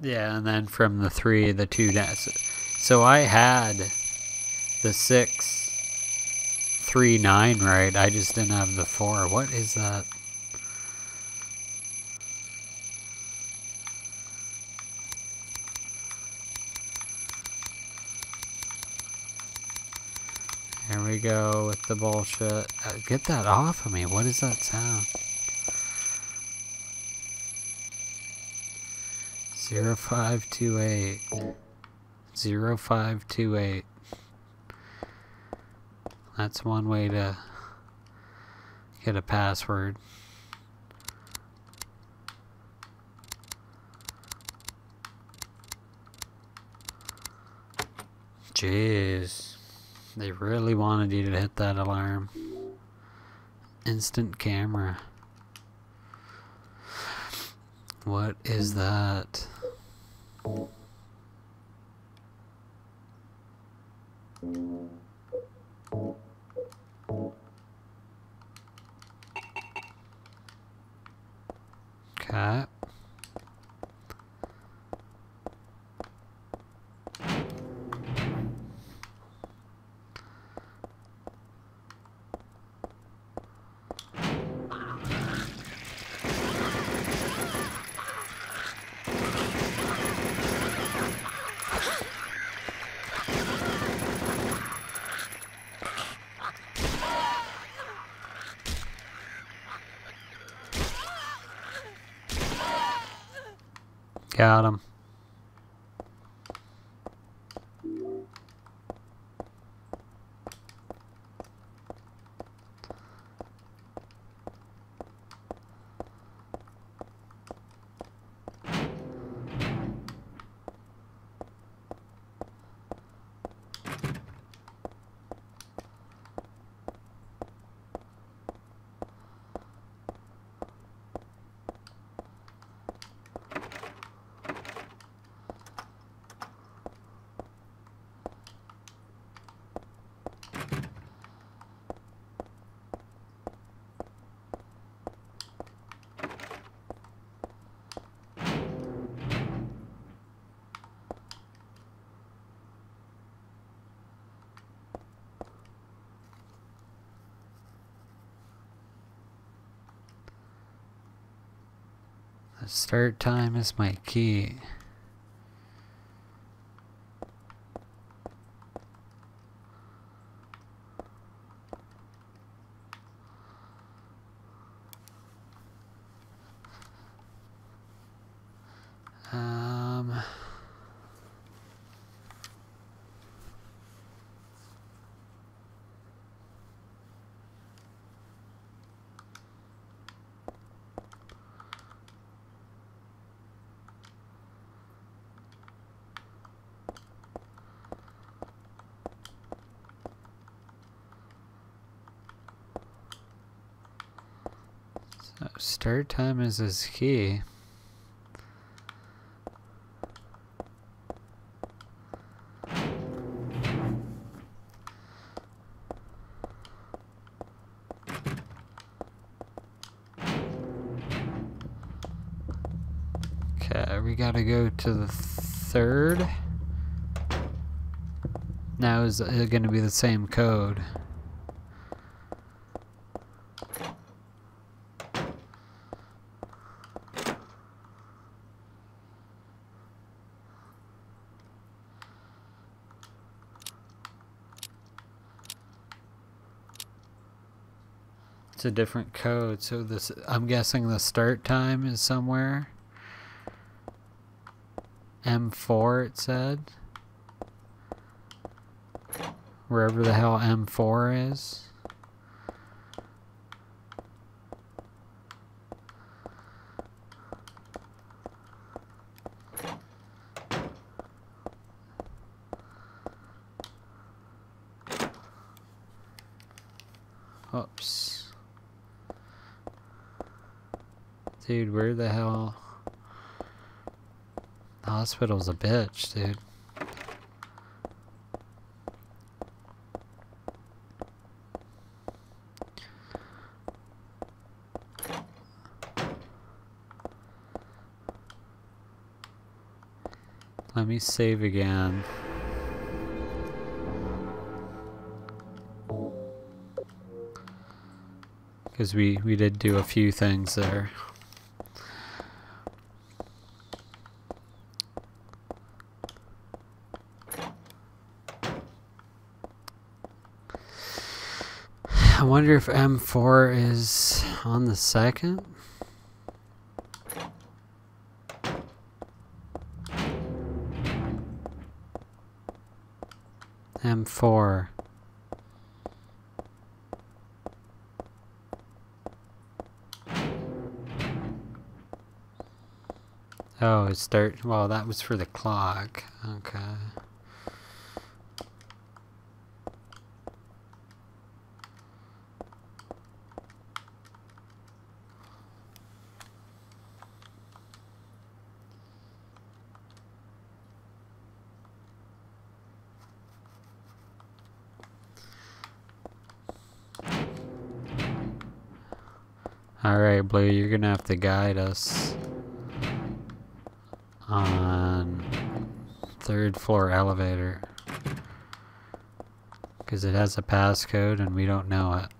Yeah, and then from the three, the two down. So I had the six, three, nine right. I just didn't have the four. What is that? Here we go with the bullshit. Uh, get that off of me. What is that sound? Zero five two eight. Zero five two eight. That's one way to get a password. Jeez. They really wanted you to hit that alarm. Instant camera. What is that? Okay. Got him. The start time is my key. Um... Start time is his key. Okay, we gotta go to the third. Now is it gonna be the same code? It's a different code, so this I'm guessing the start time is somewhere. M4 it said. Wherever the hell M4 is. Oops. Dude, where the hell? The hospital's a bitch, dude. Let me save again. Because we, we did do a few things there. I wonder if M4 is on the second? M4. Oh, it start. Well, that was for the clock. Okay. Alright, Blue, you're gonna have to guide us on third floor elevator. Because it has a passcode and we don't know it.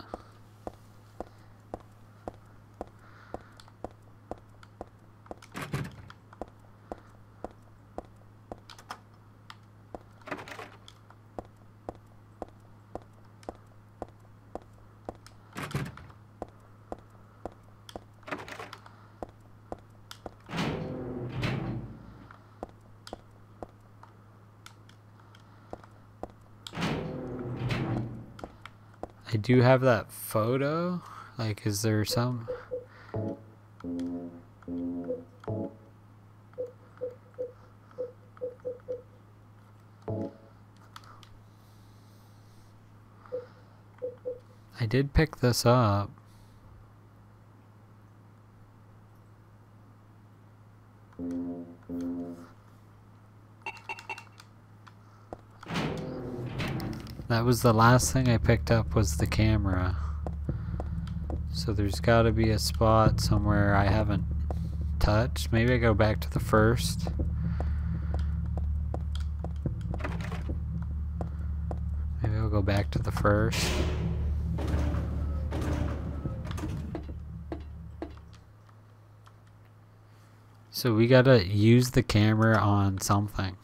I do have that photo. Like, is there some... I did pick this up. That was the last thing I picked up was the camera. So there's got to be a spot somewhere I haven't touched. Maybe I go back to the first. Maybe I'll go back to the first. So we gotta use the camera on something.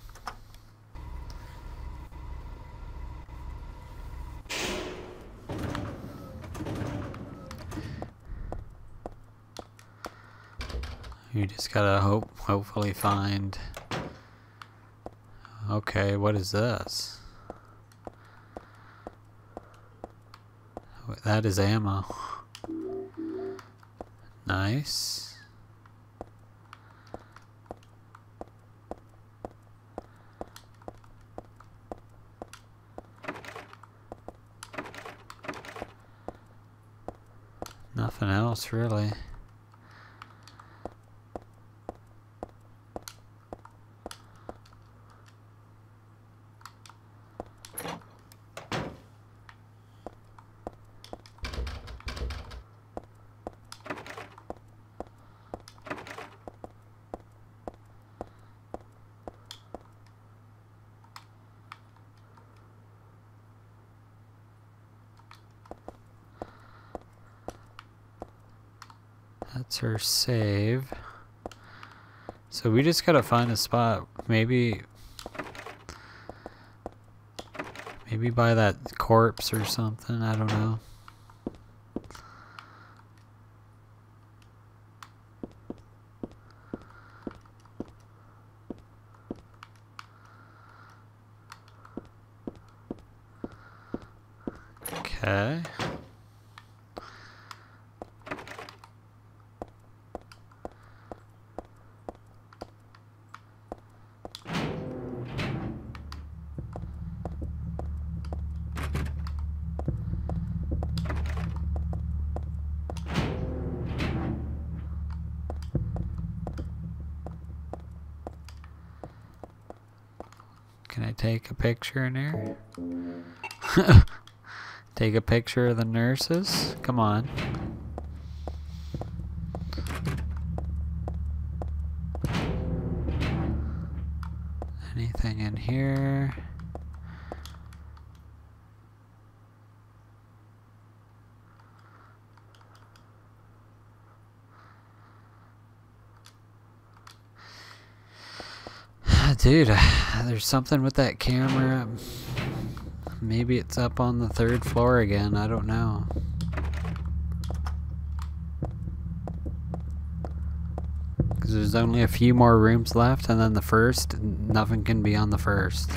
You just gotta hope, hopefully find. Okay, what is this? That is ammo. Nice. Nothing else really. Save. So we just gotta find a spot. Maybe... Maybe by that corpse or something. I don't know. Okay. Can I take a picture in here? take a picture of the nurses? Come on. Anything in here? Dude, there's something with that camera. Maybe it's up on the third floor again. I don't know. Because there's only a few more rooms left, and then the first, nothing can be on the first.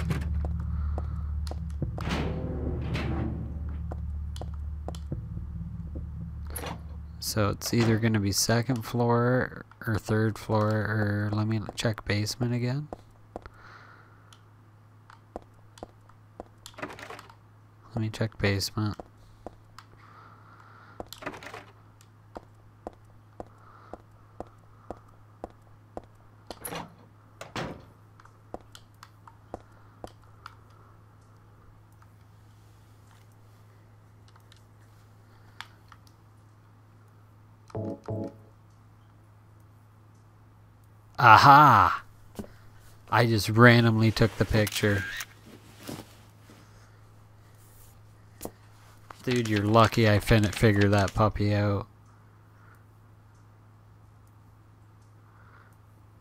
So it's either going to be second floor or third floor, or let me check basement again. Me check basement. Aha! I just randomly took the picture. Dude, you're lucky I finna figure that puppy out.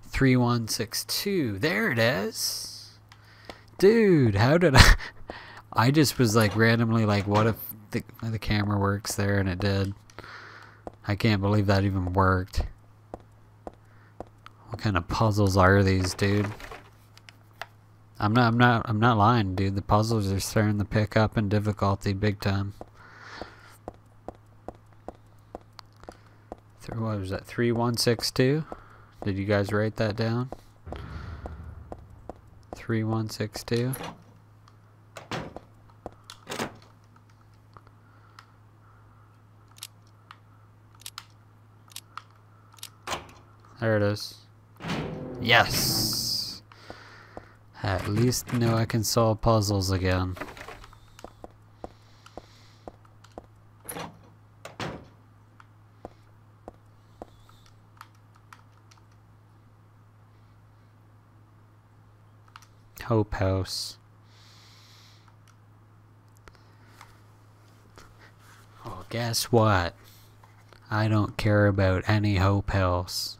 3162. There it is. Dude, how did I... I just was like randomly like, what if the, the camera works there? And it did. I can't believe that even worked. What kind of puzzles are these, dude? I'm not I'm not I'm not lying, dude. The puzzles are starting to pick up in difficulty big time. What was that? 3162? Did you guys write that down? 3162? There it is. Yes! At least now I can solve puzzles again. Hope House. Oh, guess what? I don't care about any Hope House.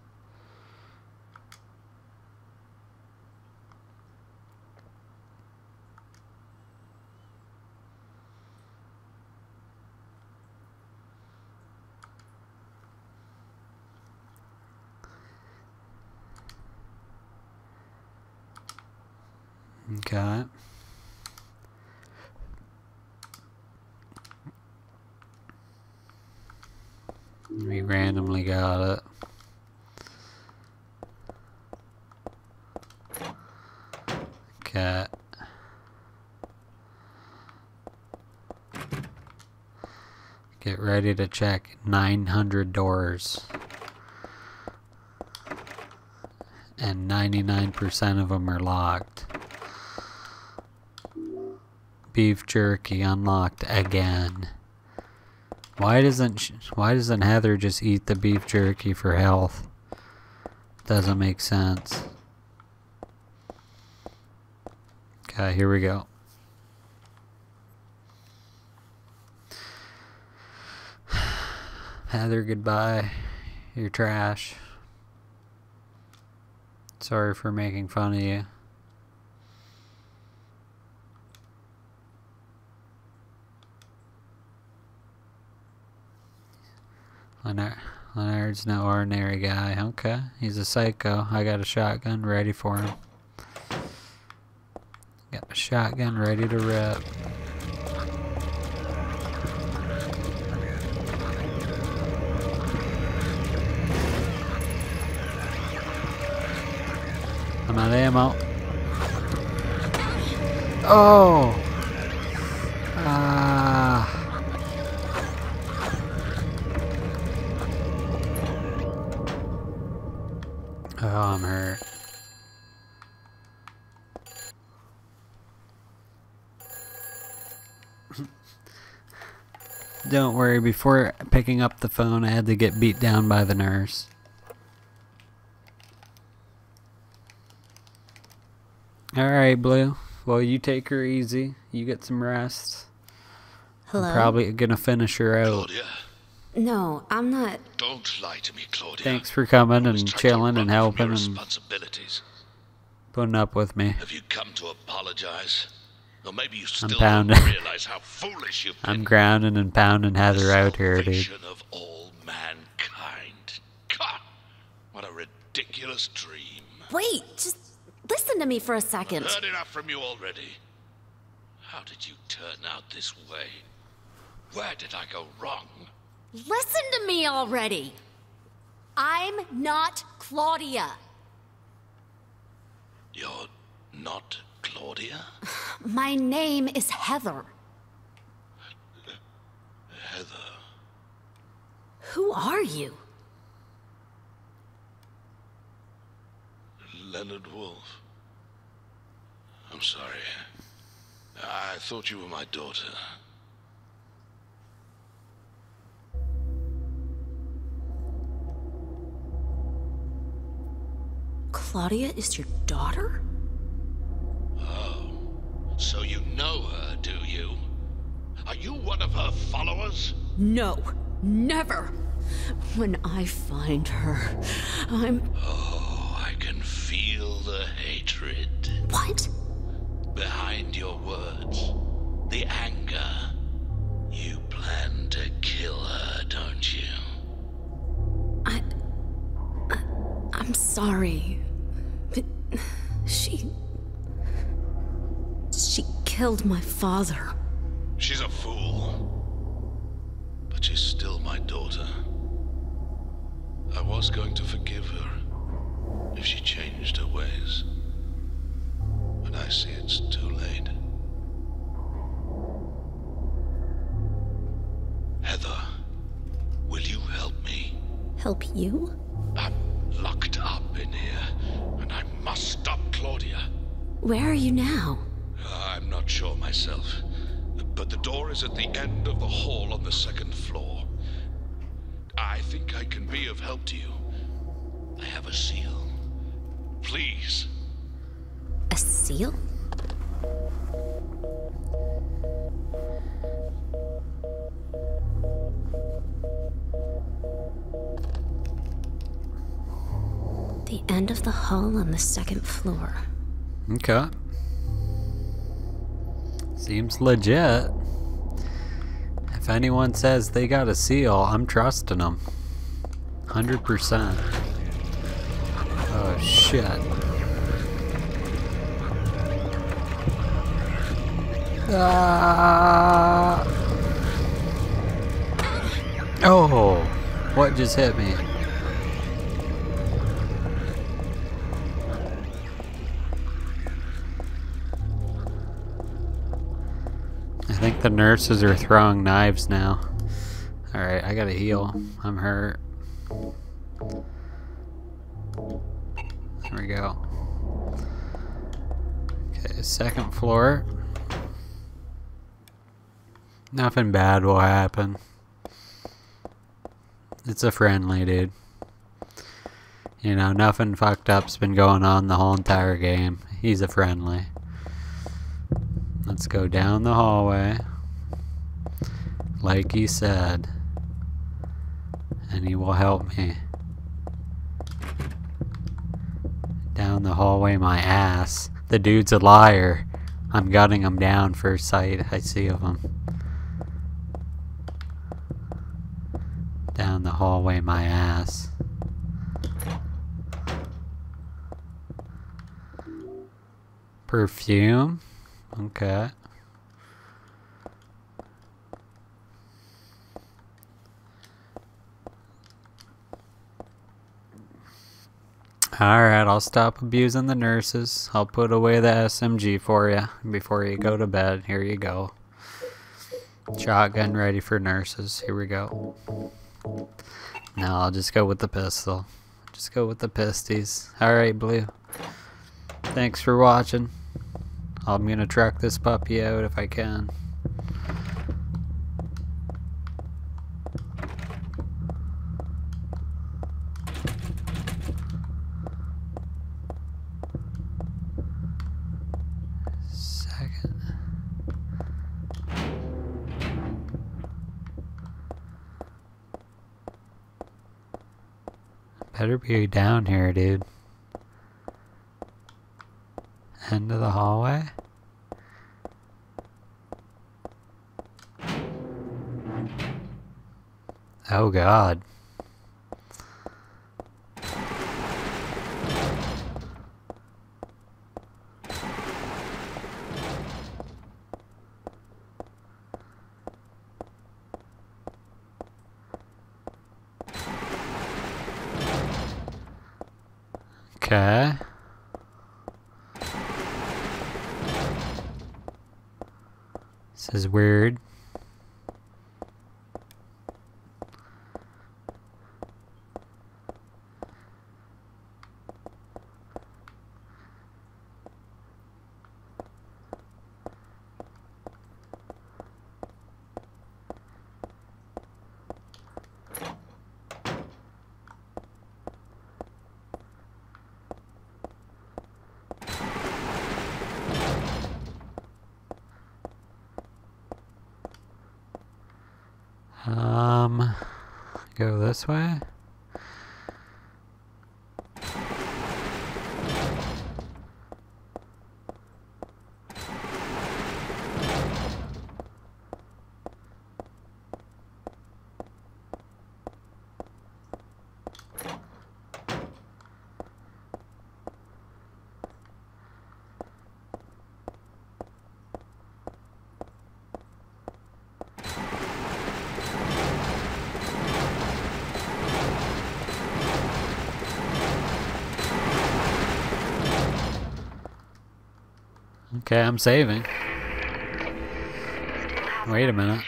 Okay. We randomly got it. Cat. Get ready to check 900 doors. And 99% of them are locked beef jerky unlocked again. Why doesn't why doesn't Heather just eat the beef jerky for health? Doesn't make sense. Okay, here we go. Heather, goodbye. You're trash. Sorry for making fun of you. Leonard, Leonard's no ordinary guy. Okay, he's a psycho. I got a shotgun ready for him. Got a shotgun ready to rip. I'm out of ammo. Oh! Don't worry, before picking up the phone, I had to get beat down by the nurse. Alright, Blue. Well, you take her easy. You get some rest. Hello? I'm probably gonna finish her out. Claudia, No, I'm not. don't lie to me, Claudia. Thanks for coming and chilling and helping your and responsibilities. putting up with me. Have you come to apologize? Or maybe you I'm still pounding. don't realize how foolish you've been. I'm grounding and pounding Heather out here, dude. Salvation of all mankind. God, what a ridiculous dream. Wait, just listen to me for a second. I've Heard enough from you already. How did you turn out this way? Where did I go wrong? Listen to me already. I'm not Claudia. You're not Claudia? My name is Heather. Heather. Who are you? Leonard Wolf. I'm sorry. I thought you were my daughter. Claudia is your daughter? So you know her, do you? Are you one of her followers? No, never. When I find her, I'm. Oh, I can feel the hatred What? behind your words. The anger. You plan to kill her, don't you? I. I I'm sorry. Killed my father. She's a fool. But she's still my daughter. I was going to forgive her if she changed her ways. But I see it's too late. Heather, will you help me? Help you? I'm locked up in here, and I must stop Claudia. Where are you now? I'm not sure myself, but the door is at the end of the hall on the second floor. I think I can be of help to you. I have a seal. Please. A seal? The end of the hall on the second floor. Okay. Seems legit. If anyone says they got a seal, I'm trusting them. 100%. Oh, shit. Ah. Oh, what just hit me? The nurses are throwing knives now. Alright, I gotta heal. I'm hurt. There we go. Okay, second floor. Nothing bad will happen. It's a friendly dude. You know, nothing fucked up's been going on the whole entire game. He's a friendly. Let's go down the hallway. Like he said. And he will help me. Down the hallway, my ass. The dude's a liar. I'm gunning him down first sight I see of him. Down the hallway, my ass. Perfume? Okay. Alright, I'll stop abusing the nurses. I'll put away the SMG for you before you go to bed. Here you go. Shotgun ready for nurses. Here we go. No, I'll just go with the pistol. Just go with the pisties. Alright, Blue. Thanks for watching. I'm gonna track this puppy out if I can. Second. Better be down here, dude. End of the hallway? Oh god. Okay. This is weird. Um, go this way. Okay, I'm saving. Wait a minute.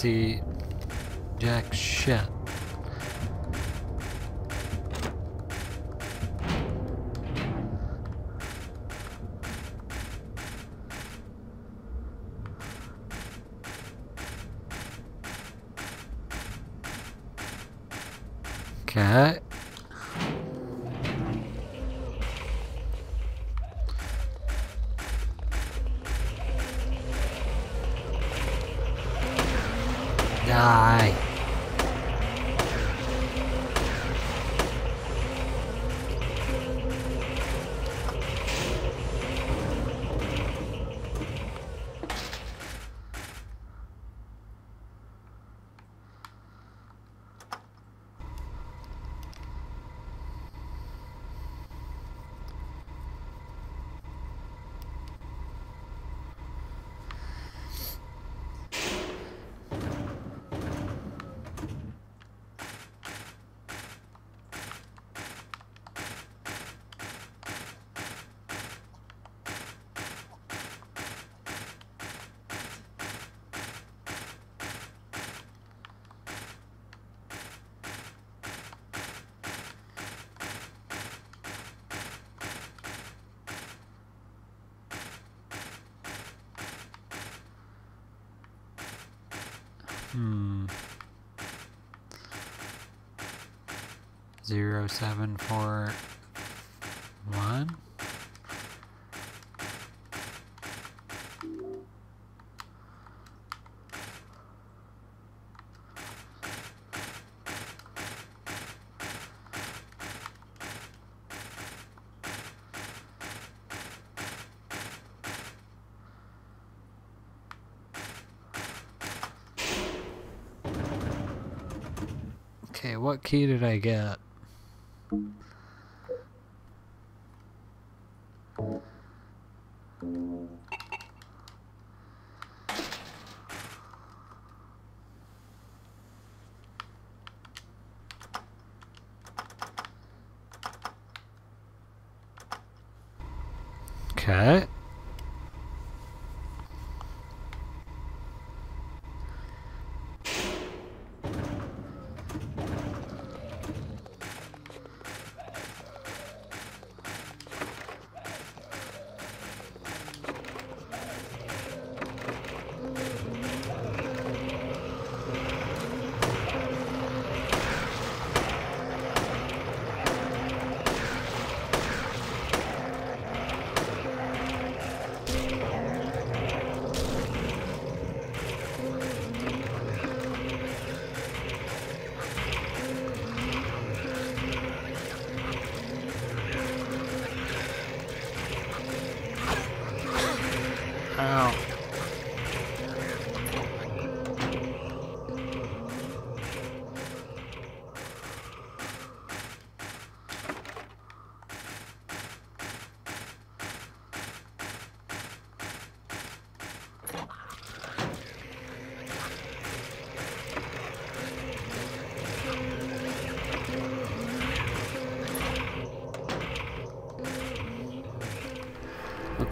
See jack shit. Okay. Die. Hmm. Zero seven four one. Okay, what key did I get?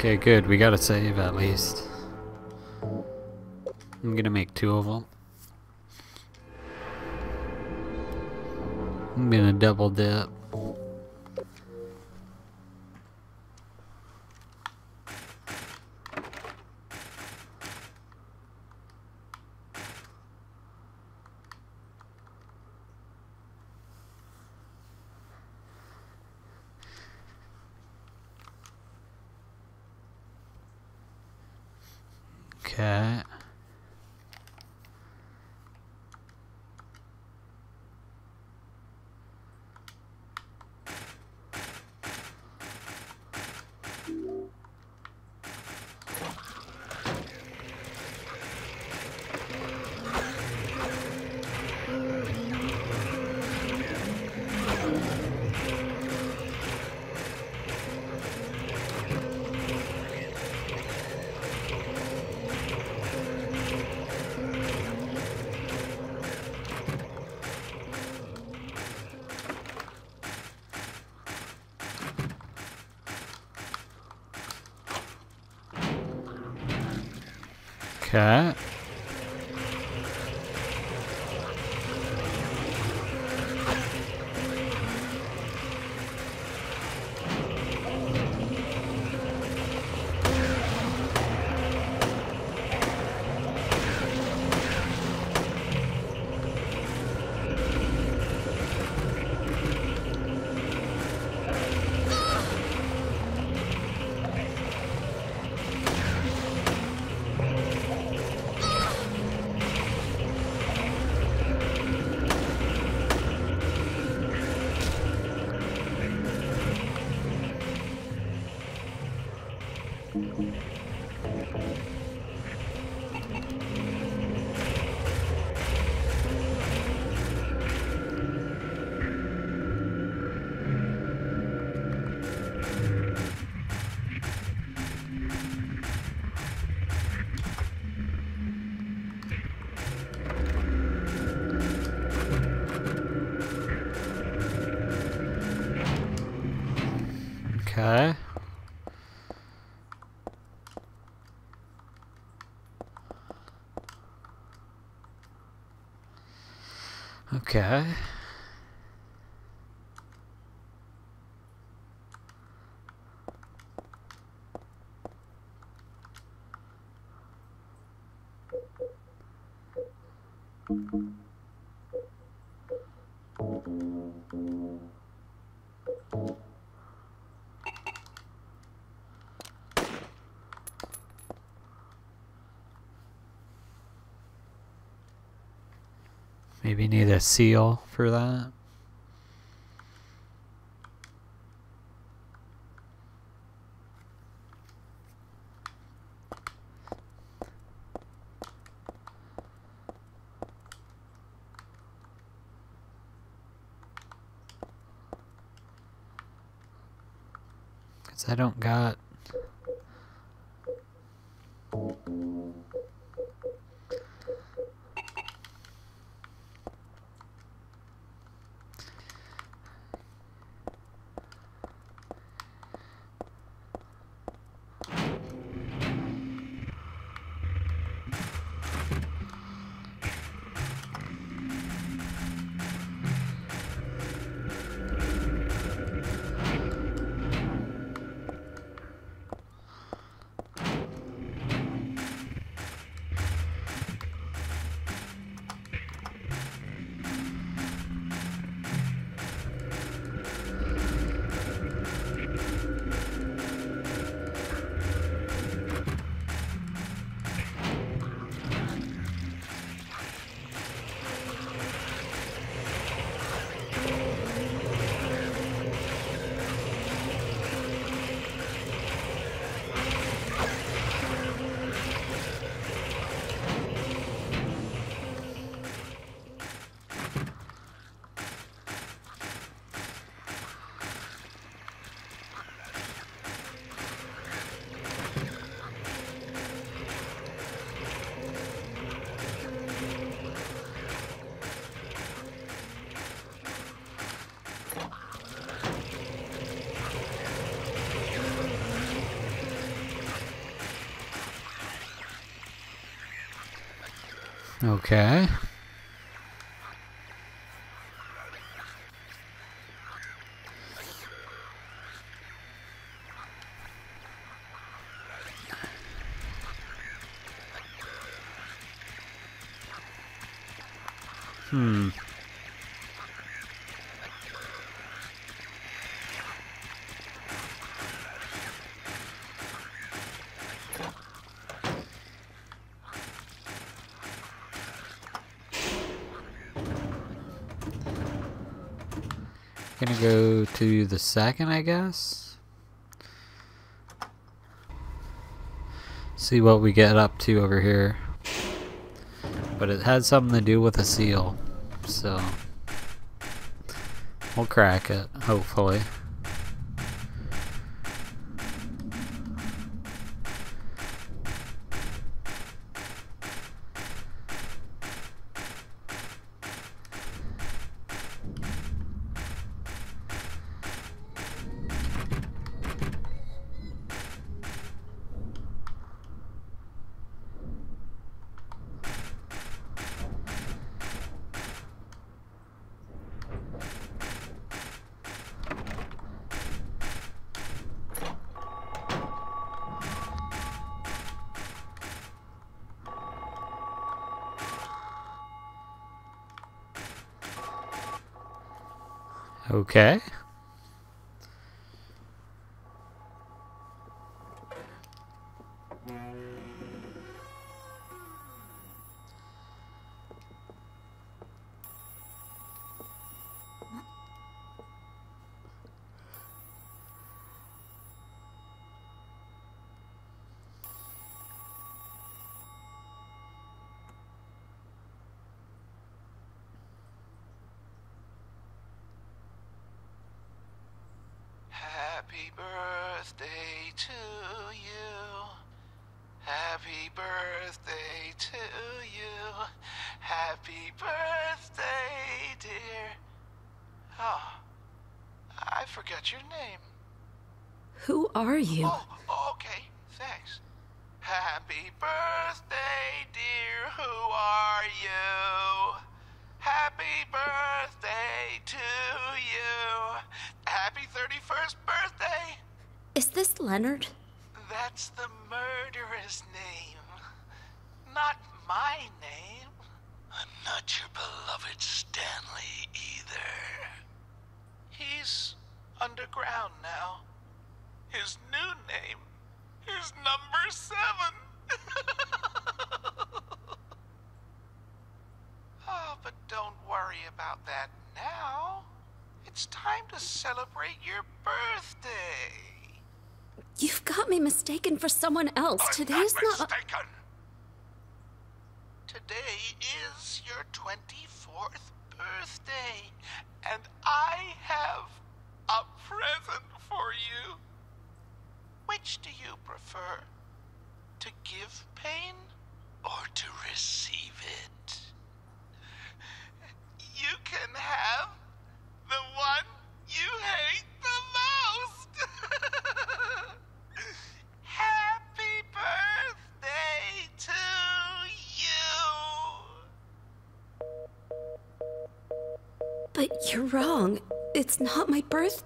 Okay, good. We got to save at least. I'm gonna make two of them. I'm gonna double dip. Okay. Okay. Okay. Okay. Maybe need a seal for that. Okay. the second, I guess. See what we get up to over here. But it had something to do with a seal, so we'll crack it, hopefully.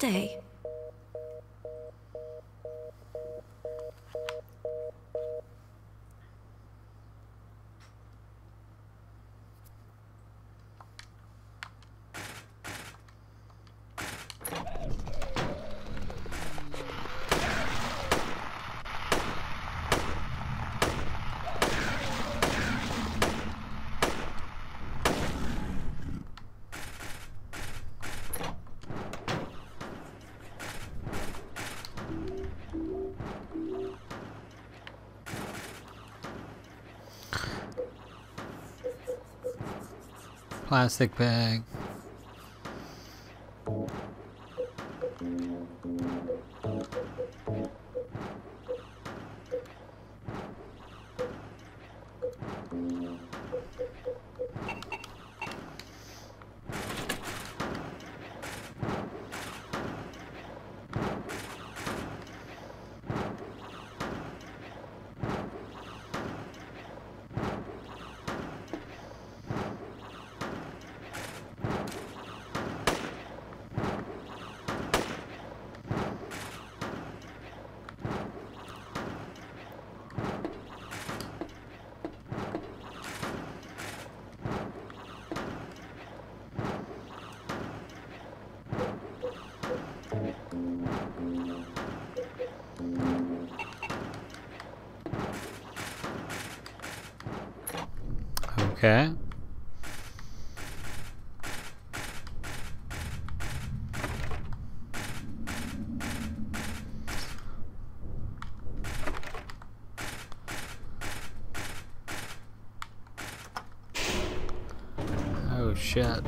My Plastic bag. Okay. Oh shit.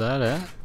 Was that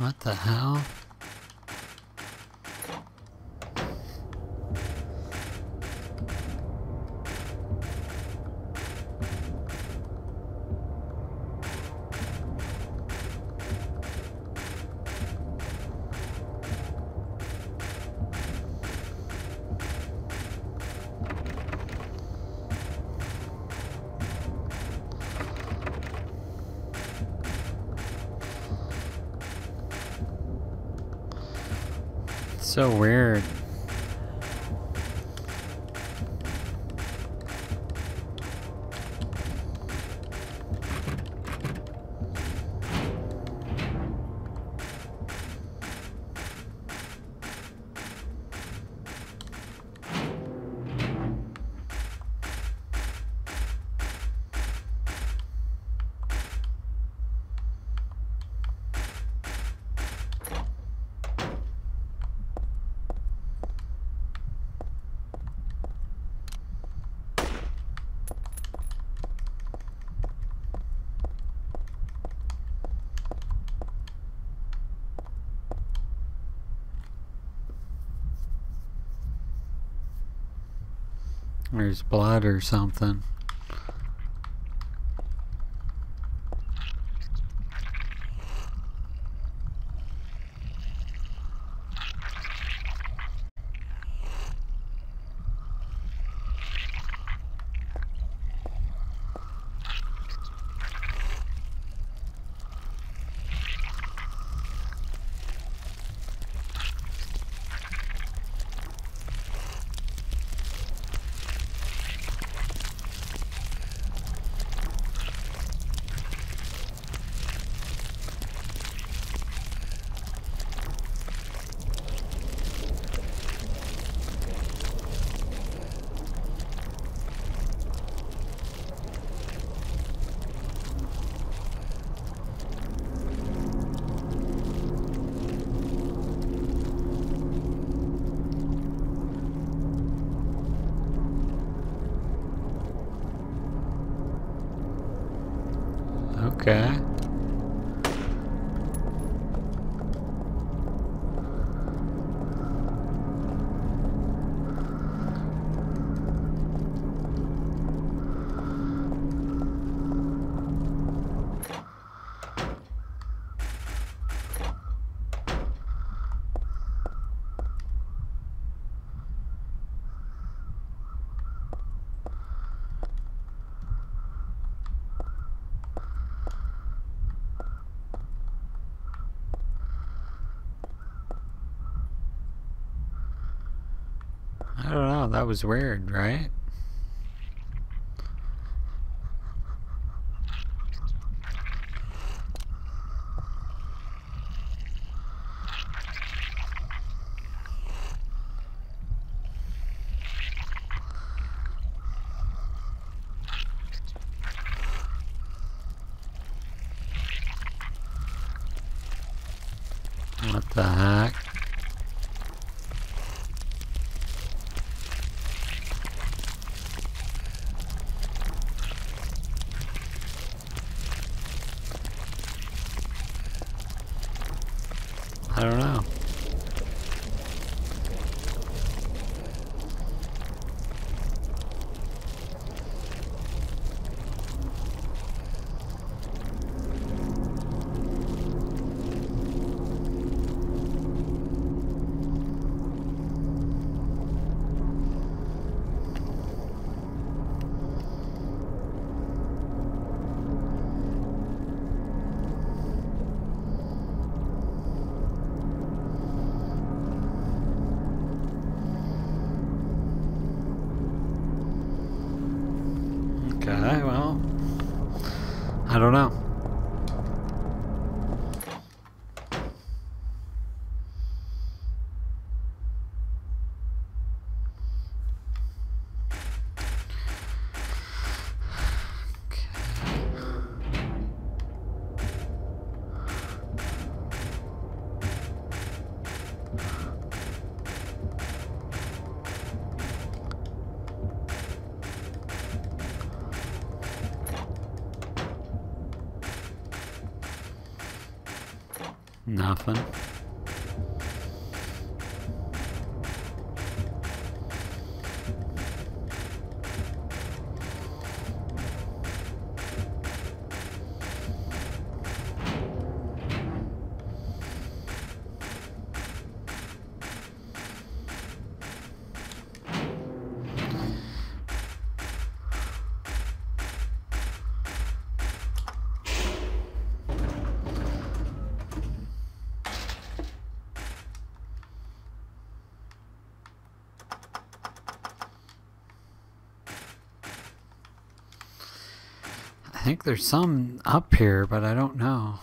What the hell? So weird. Blood or something. Okay. I don't know, that was weird, right? Nothing. I think there's some up here, but I don't know.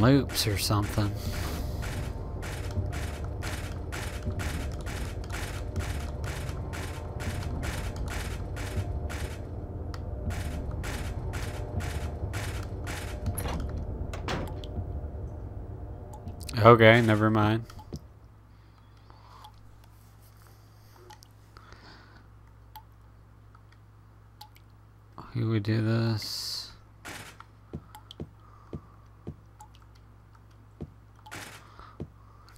Loops or something. Okay, never mind. Who would do this?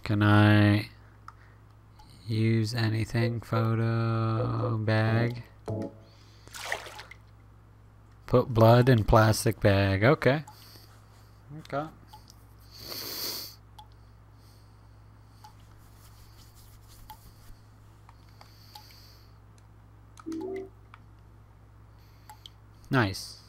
Can I use anything? Photo bag. Put blood in plastic bag. Okay. Okay. Nice.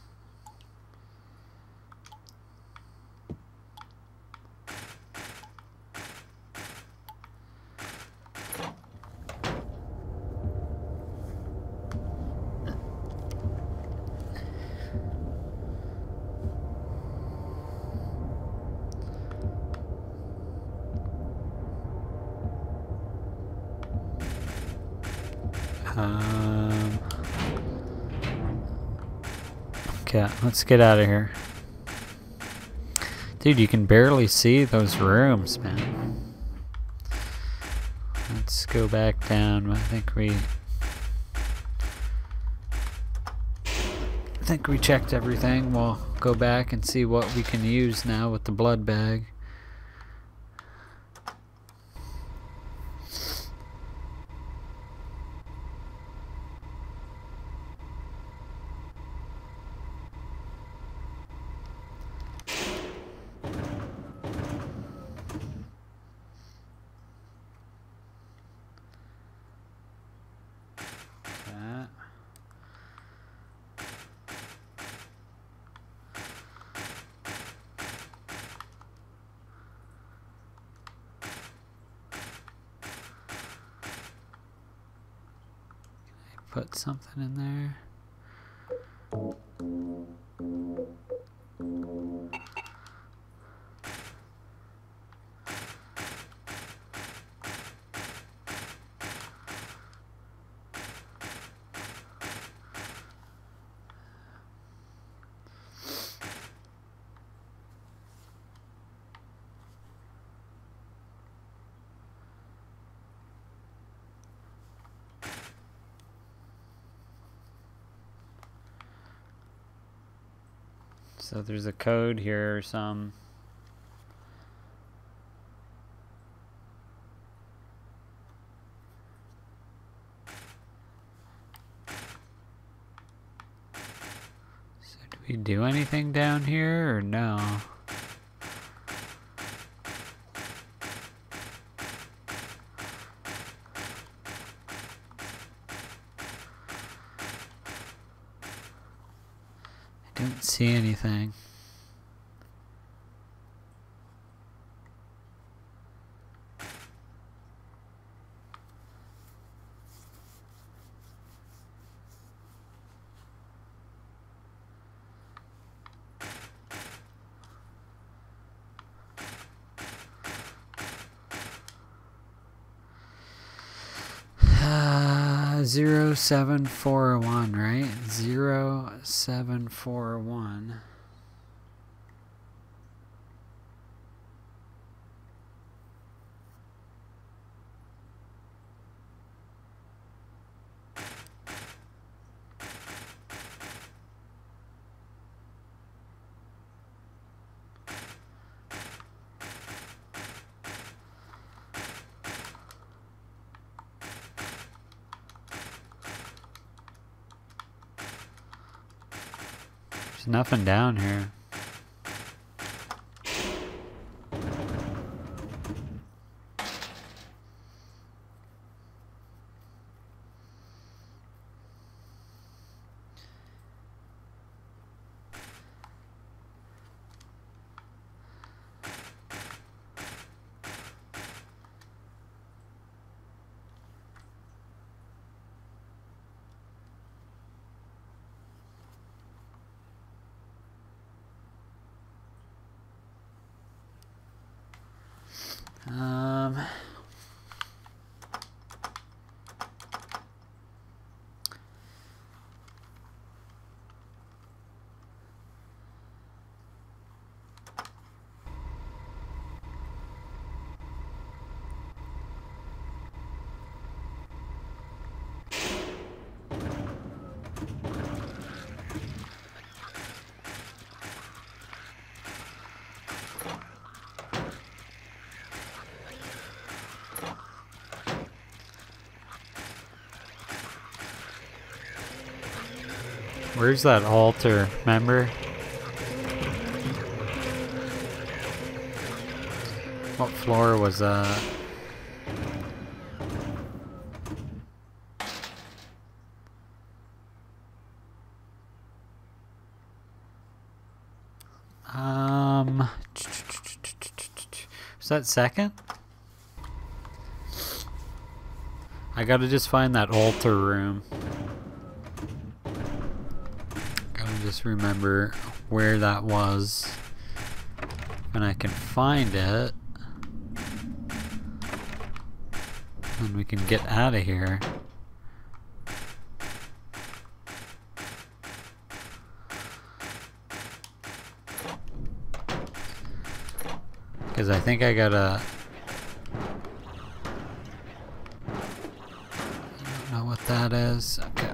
Um, okay, let's get out of here. Dude, you can barely see those rooms, man. Let's go back down. I think we... I think we checked everything. We'll go back and see what we can use now with the blood bag. There's a code here or some. So do we do anything down here or no? I don't see anything. Uh, zero seven four oh one, right? Zero seven four oh one. There's nothing down here. Where's that altar? Remember? What floor was that? Um, was that second? I gotta just find that altar room. Remember where that was. When I can find it. And we can get out of here. Because I think I gotta... I don't know what that is. Okay.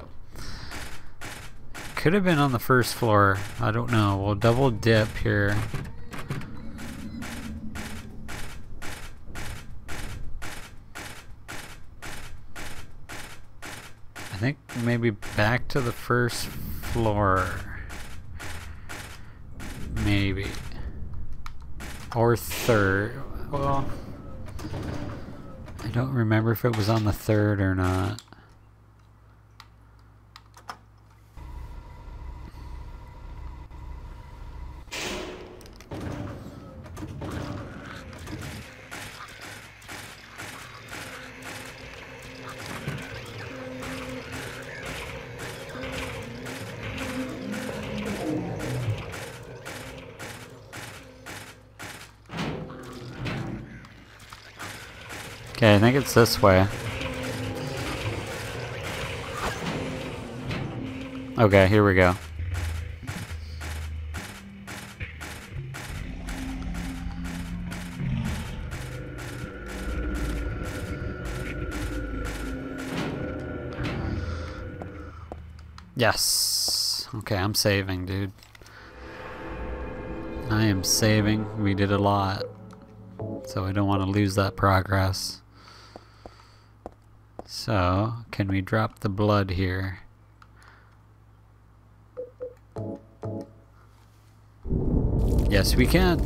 Could have been on the first floor. I don't know. We'll double dip here. I think maybe back to the first floor. Maybe. Or third. Well, I don't remember if it was on the third or not. Think it's this way. Okay, here we go. Yes. Okay, I'm saving, dude. I am saving. We did a lot. So I don't want to lose that progress. So, can we drop the blood here? Yes, we can.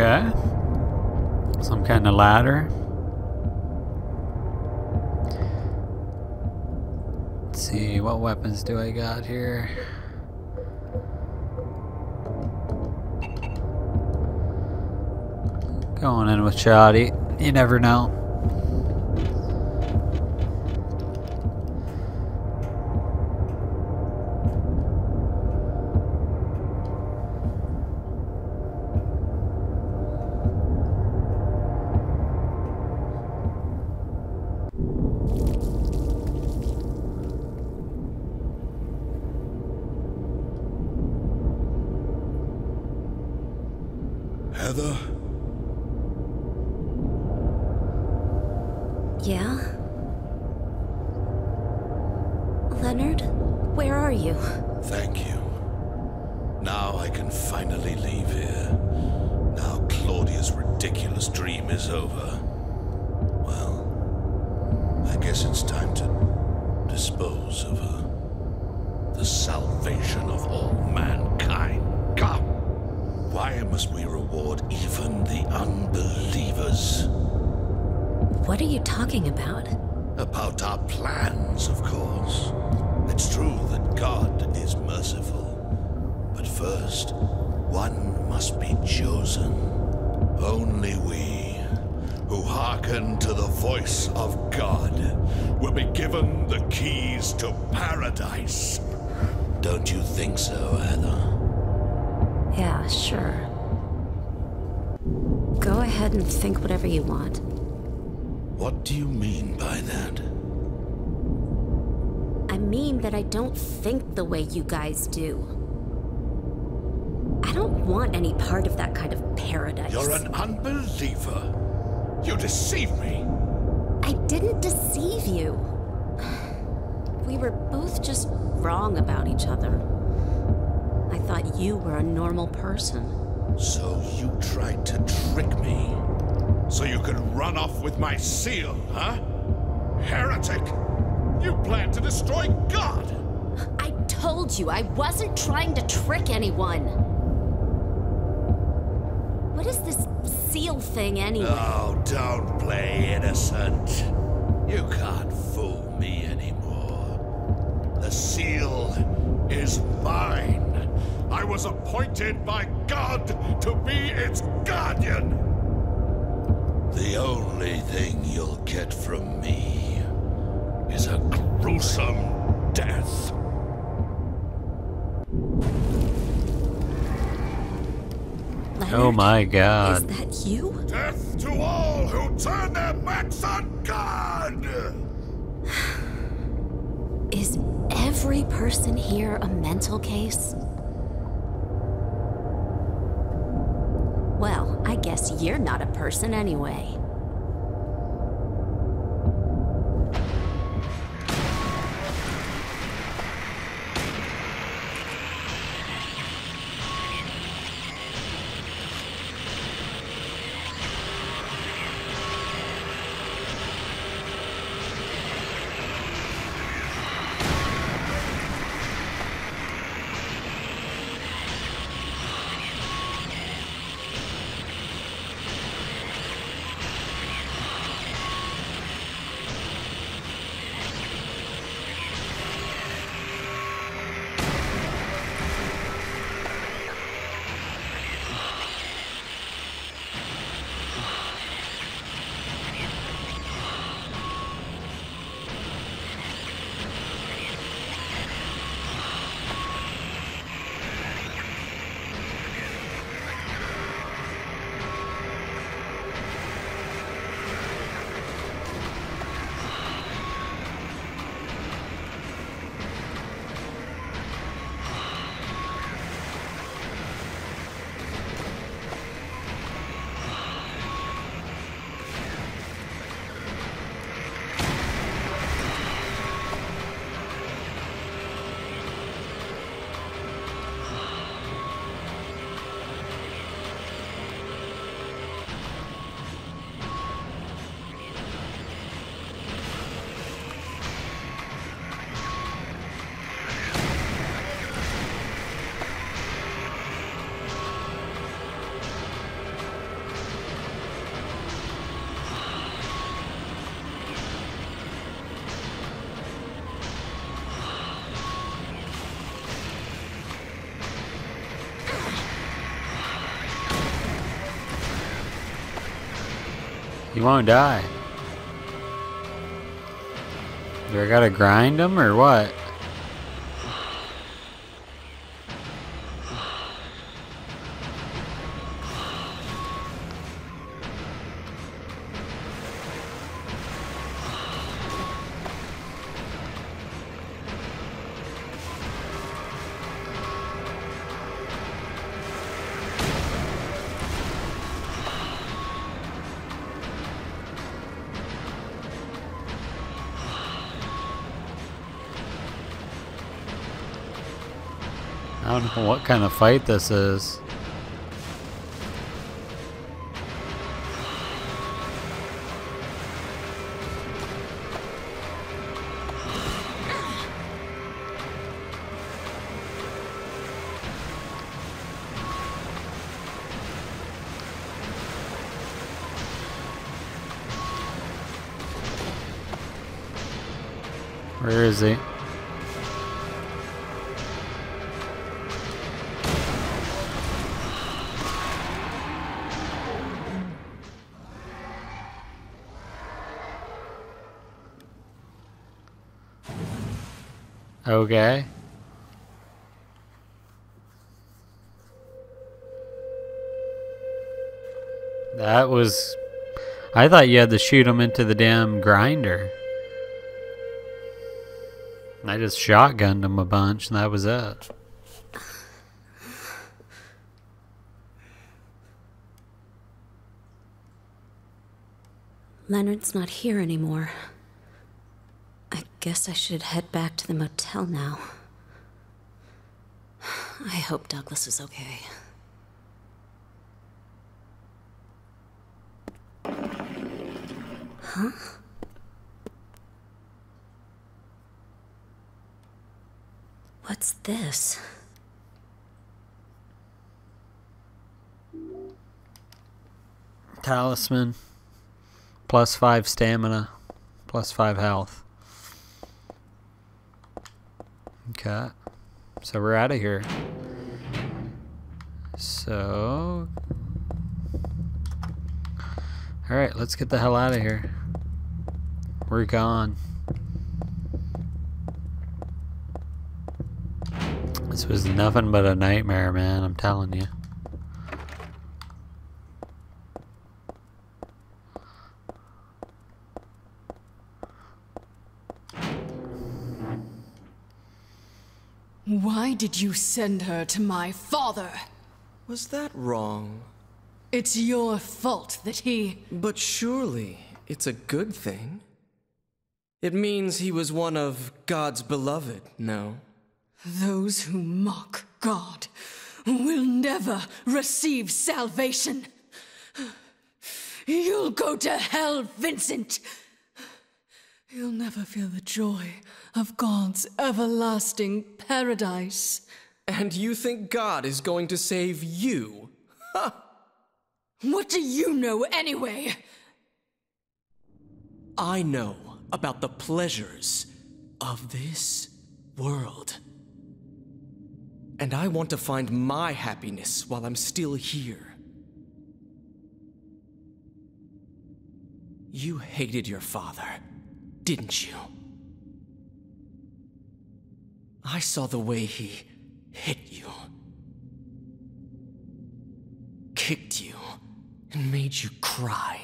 Okay. Some kind of ladder. Let's see, what weapons do I got here? Going in with Shoddy. You never know. The way you guys do. I don't want any part of that kind of paradise. You're an unbeliever. You deceive me. I didn't deceive you. We were both just wrong about each other. I thought you were a normal person. So you tried to trick me? So you could run off with my seal, huh? Heretic! You plan to destroy God! Told you I wasn't trying to trick anyone. What is this seal thing anyway? Oh, don't play innocent. You can't fool me anymore. The seal is mine. I was appointed by God to be its guardian. Leonard, my Is that you? Death to all who turn their backs on God! Is every person here a mental case? Well, I guess you're not a person anyway. He won't die. Do I gotta grind them or what? What kind of fight this is. Where is he? Okay. That was. I thought you had to shoot him into the damn grinder. I just shotgunned him a bunch and that was it. Leonard's not here anymore. Guess I should head back to the motel now. I hope Douglas is okay. Huh? What's this? Talisman. Plus five stamina. Plus five health. Okay. So we're out of here. So. Alright, let's get the hell out of here. We're gone. This was nothing but a nightmare, man, I'm telling you. Why did you send her to my father? Was that wrong? It's your fault that he. But surely it's a good thing. It means he was one of God's beloved, no? Those who mock God will never receive salvation. You'll go to hell, Vincent. You'll never feel the joy of God's everlasting paradise. And you think God is going to save you? What do you know anyway? I know about the pleasures of this world. And I want to find my happiness while I'm still here. You hated your father, didn't you? I saw the way he hit you, kicked you, and made you cry.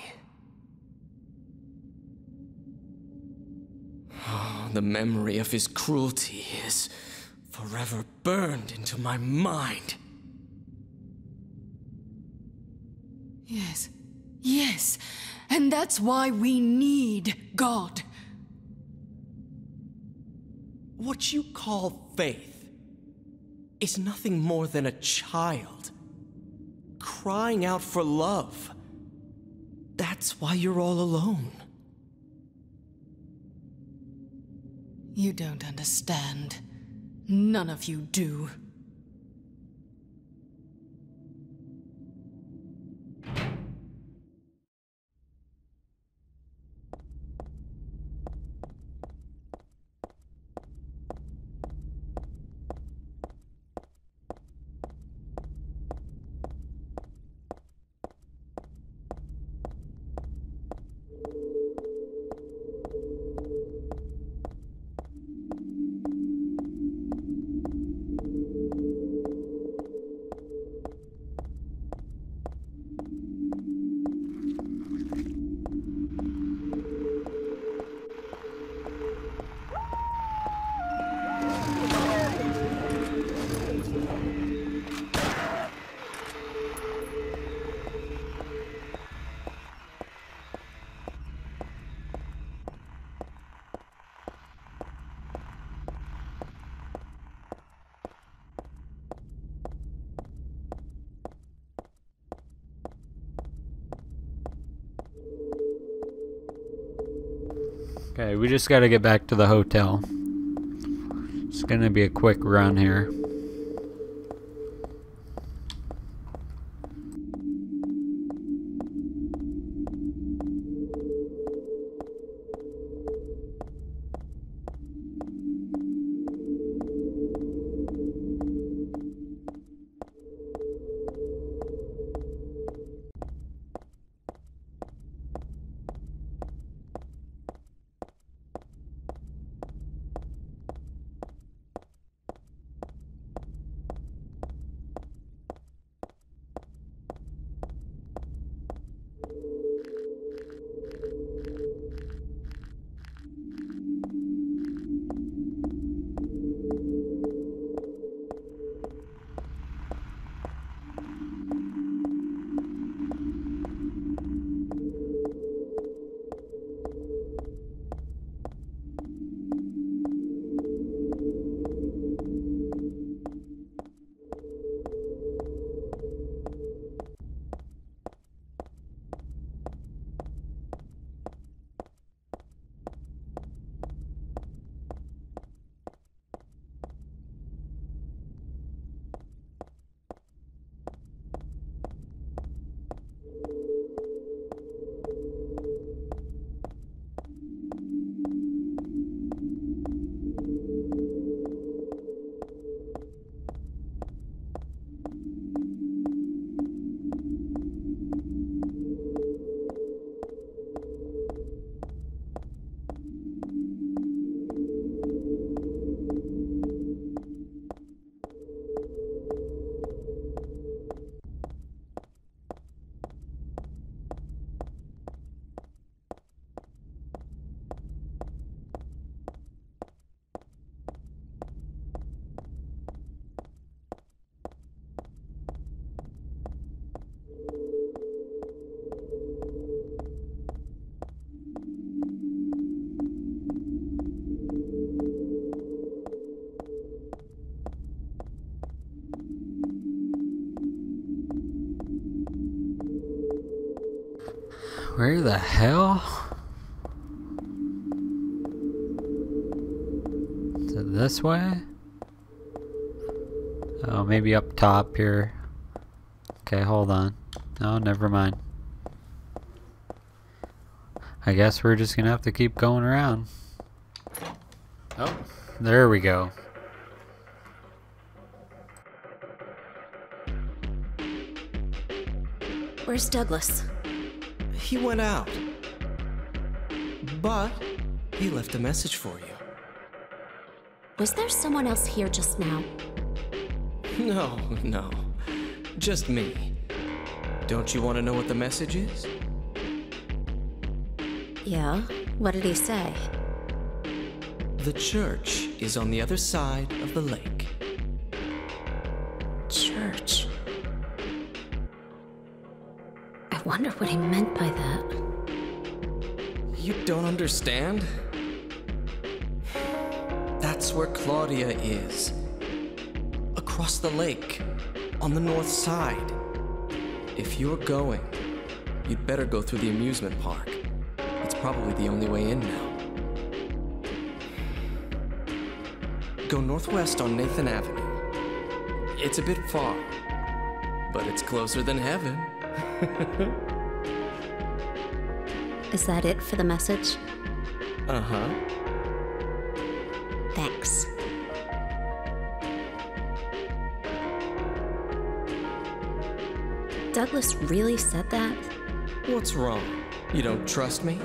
Oh, the memory of his cruelty is forever burned into my mind. Yes, yes, and that's why we need God. What you call faith is nothing more than a child crying out for love. That's why you're all alone. You don't understand. None of you do. We just gotta get back to the hotel. It's gonna be a quick run here. The hell? Is it this way? Oh, maybe up top here. Okay, hold on. Oh, never mind. I guess we're just gonna have to keep going around. Oh, there we go. Where's Douglas? He went out. But he left a message for you. Was there someone else here just now? No, no. Just me. Don't you want to know what the message is? Yeah? What did he say? The church is on the other side of the lake. Church. I wonder what he meant by that. You don't understand? That's where Claudia is. Across the lake, on the north side. If you're going, you'd better go through the amusement park. It's probably the only way in now. Go northwest on Nathan Avenue. It's a bit far, but it's closer than heaven. Is that it for the message? Uh huh. Thanks. Douglas really said that? What's wrong? You don't trust me?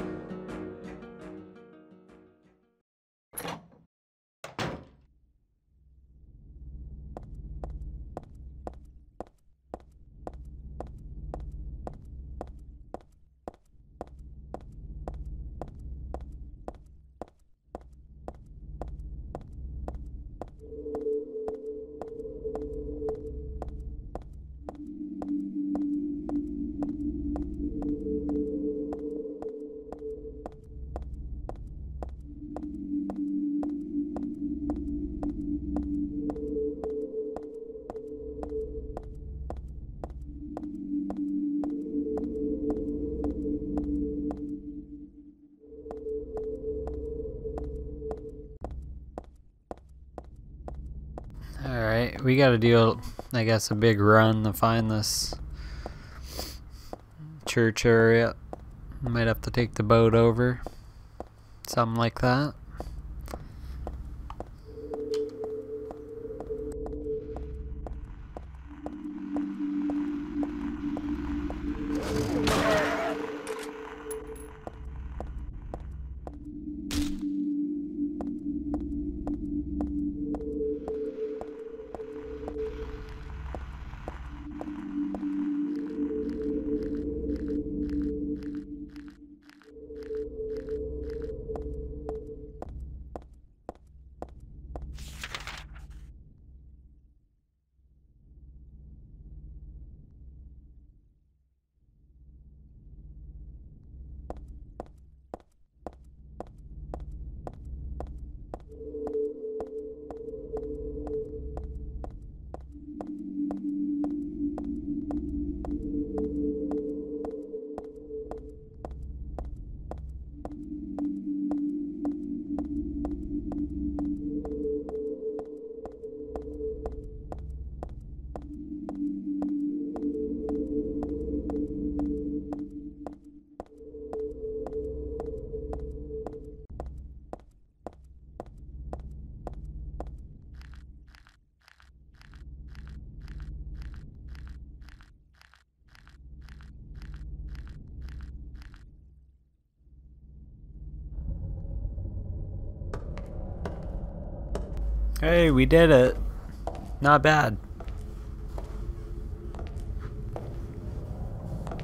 Gotta do, I guess, a big run to find this church area. Might have to take the boat over. Something like that. Hey, we did it. Not bad.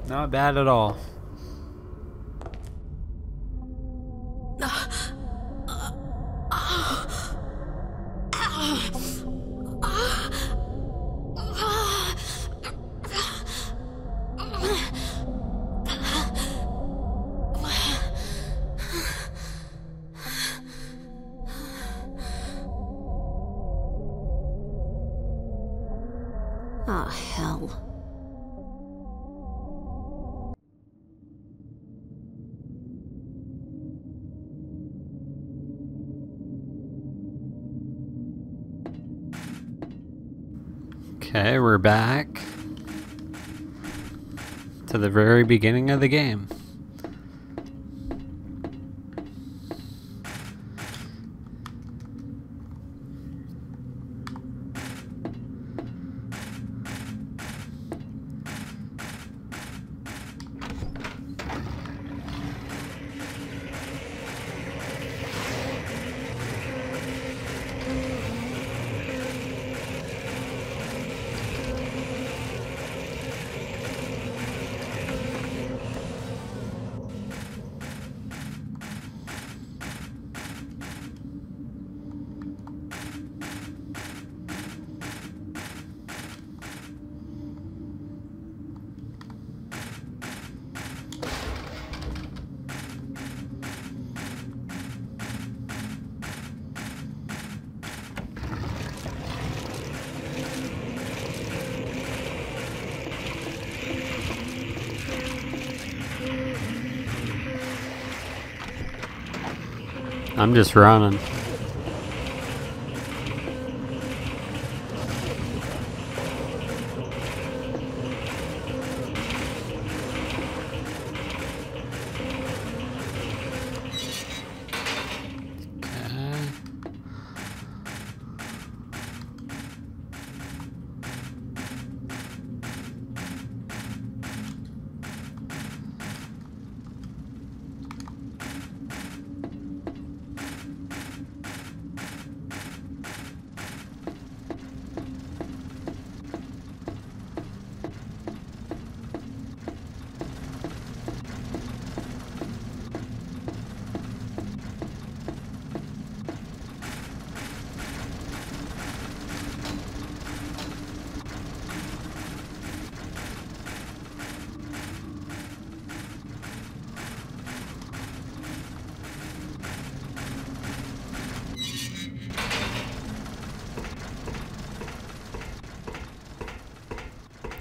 Not bad at all. Beginning of the game. I'm just running.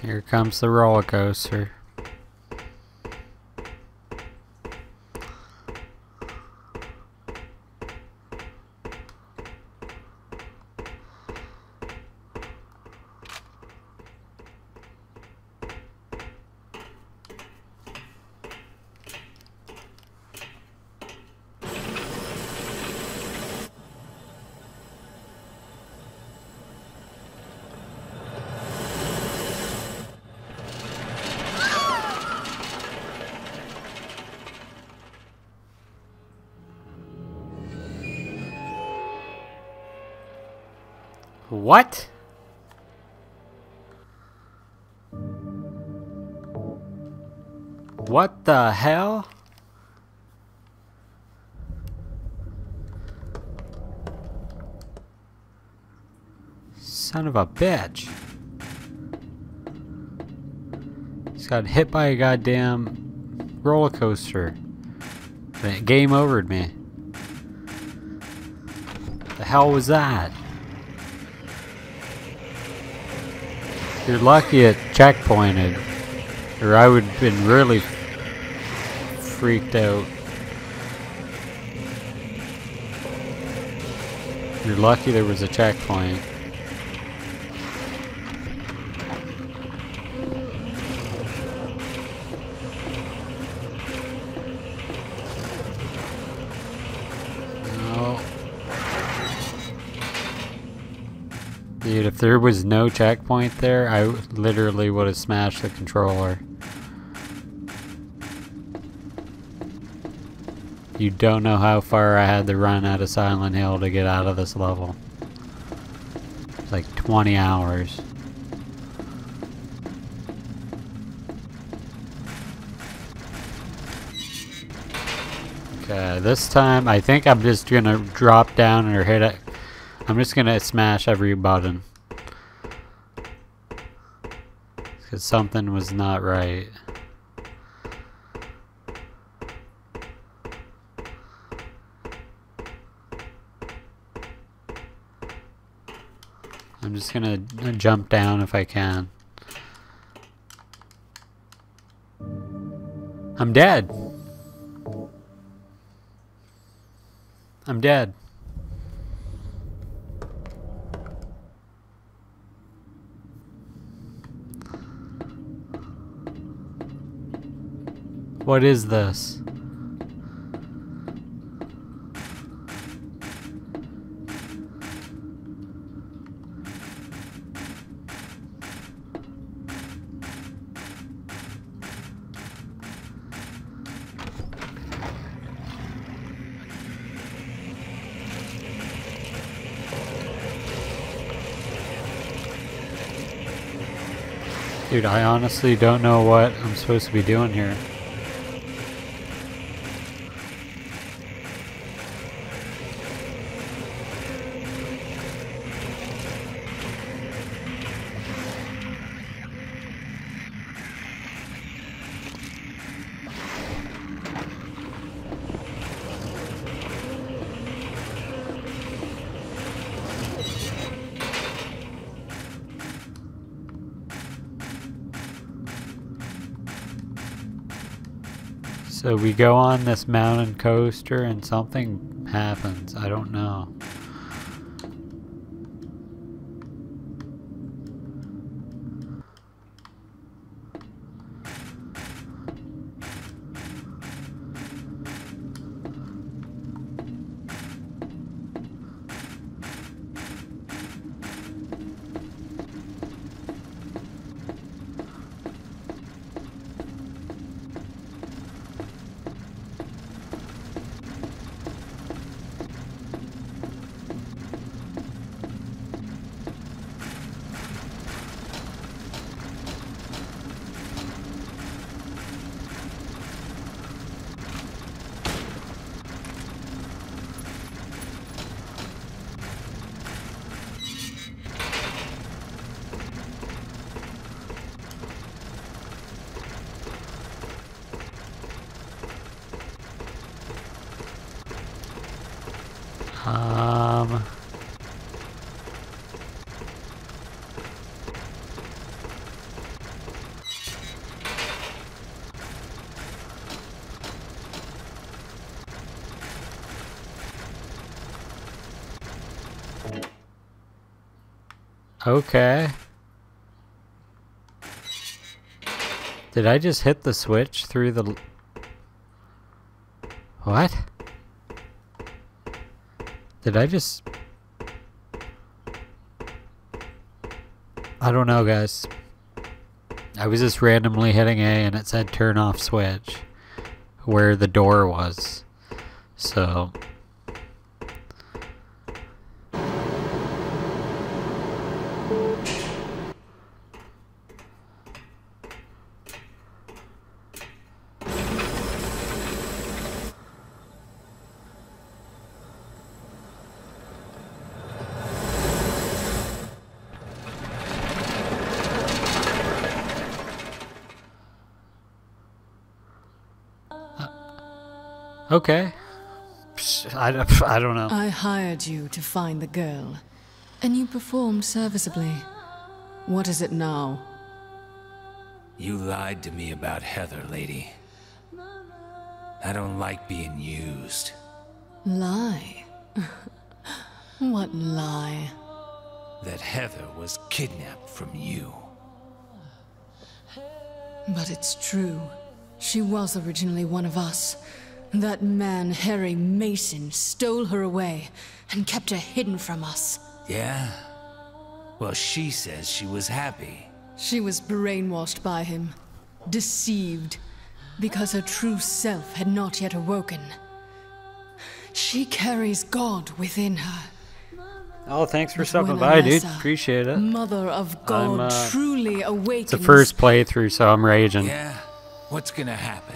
Here comes the roller coaster. The hell? Son of a bitch. He's got hit by a goddamn roller coaster. It game overed me. The hell was that? You're lucky it checkpointed. Or I would have been really freaked out. You're lucky there was a checkpoint. No. Dude, if there was no checkpoint there, I literally would have smashed the controller. You don't know how far I had to run out of Silent Hill to get out of this level. It's like 20 hours. Okay, this time I think I'm just gonna drop down or hit it. I'm just gonna smash every button. Because something was not right. I'm just gonna jump down if I can. I'm dead. I'm dead. What is this? Dude, I honestly don't know what I'm supposed to be doing here. So we go on this mountain coaster and something happens. I don't know. Um. Okay. Did I just hit the switch through the... What? Did I just... I don't know, guys. I was just randomly hitting A and it said turn off switch where the door was. So... Okay. Psh, I, I don't know. I hired you to find the girl, and you performed serviceably. What is it now? You lied to me about Heather, lady. I don't like being used. Lie? what lie? That Heather was kidnapped from you. But it's true. She was originally one of us. That man, Harry Mason, stole her away and kept her hidden from us. Yeah? Well, she says she was happy. She was brainwashed by him, deceived, because her true self had not yet awoken. She carries God within her. Oh, thanks for stopping by, dude. Appreciate it. Mother of God uh, truly awakens. It's the first playthrough, so I'm raging. Yeah? What's gonna happen?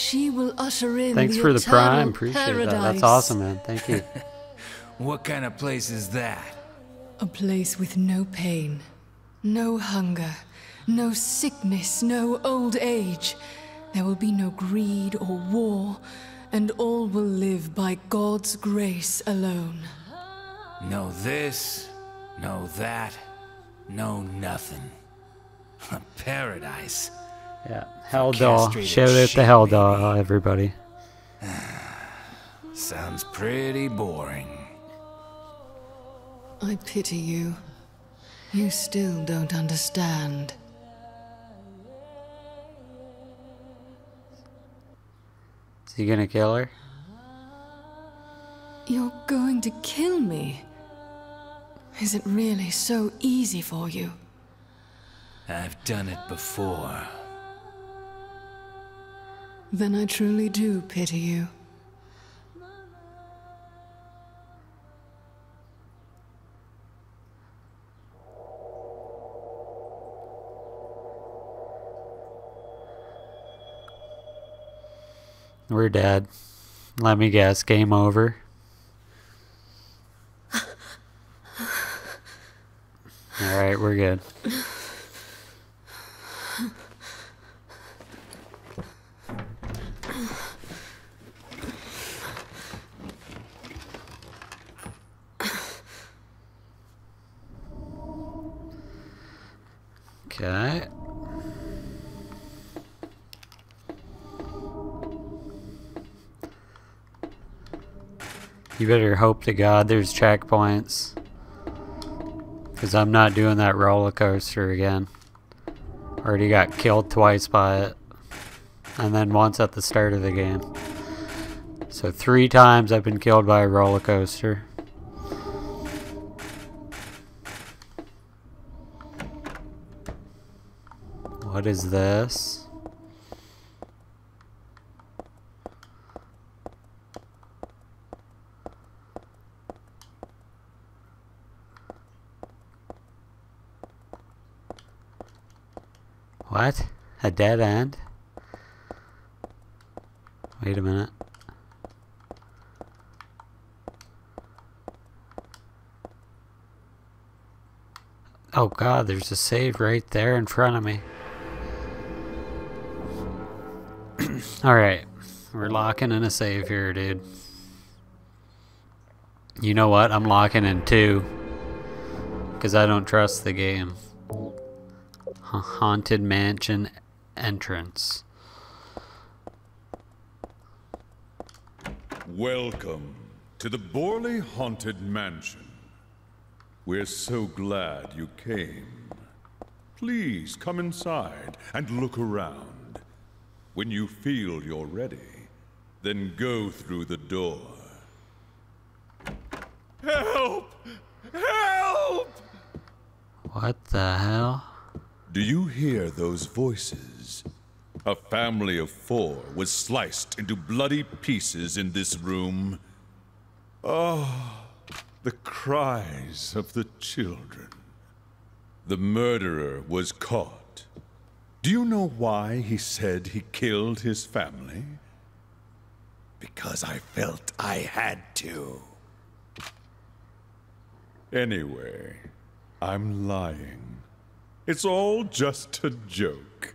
She will usher in Thanks the for the prime. Appreciate paradise. that. That's awesome, man. Thank you. What kind of place is that? A place with no pain, no hunger, no sickness, no old age. There will be no greed or war, and all will live by God's grace alone. No this, no that, no nothing. A paradise. Yeah. Hell doll. Shout out to the hell maybe. doll, everybody. Sounds pretty boring. I pity you. You still don't understand. Is he gonna kill her? You're going to kill me. Is it really so easy for you? I've done it before. Then I truly do pity you. We're dead. Let me guess. Game over. Alright, we're good. Okay. You better hope to God there's checkpoints. Because I'm not doing that roller coaster again. Already got killed twice by it. And then once at the start of the game. So three times I've been killed by a roller coaster. What is this? What? A dead end? Wait a minute. Oh god, there's a save right there in front of me. Alright, we're locking in a save here, dude. You know what? I'm locking in two. Because I don't trust the game. Haunted Mansion entrance. Welcome to the Borley Haunted Mansion. We're so glad you came. Please come inside and look around. When you feel you're ready, then go through the door. Help! Help! What the hell? Do you hear those voices? A family of four was sliced into bloody pieces in this room. Oh, the cries of the children. The murderer was caught. Do you know why he said he killed his family? Because I felt I had to. Anyway, I'm lying. It's all just a joke.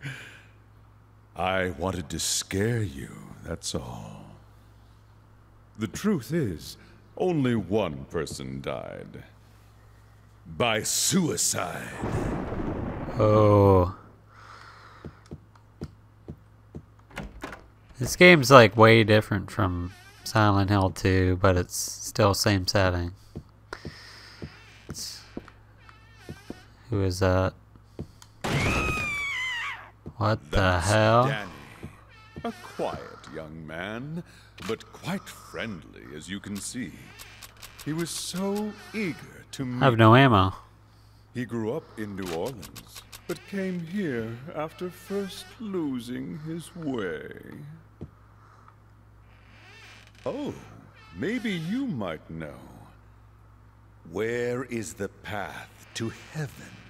I wanted to scare you, that's all. The truth is, only one person died. By suicide. Oh. This game's like way different from Silent Hill 2, but it's still same setting. It's- who is that? What the hell? Danny. A quiet young man, but quite friendly, as you can see. He was so eager to meet I have no ammo. He grew up in New Orleans, but came here after first losing his way. Oh, maybe you might know. Where is the path to heaven?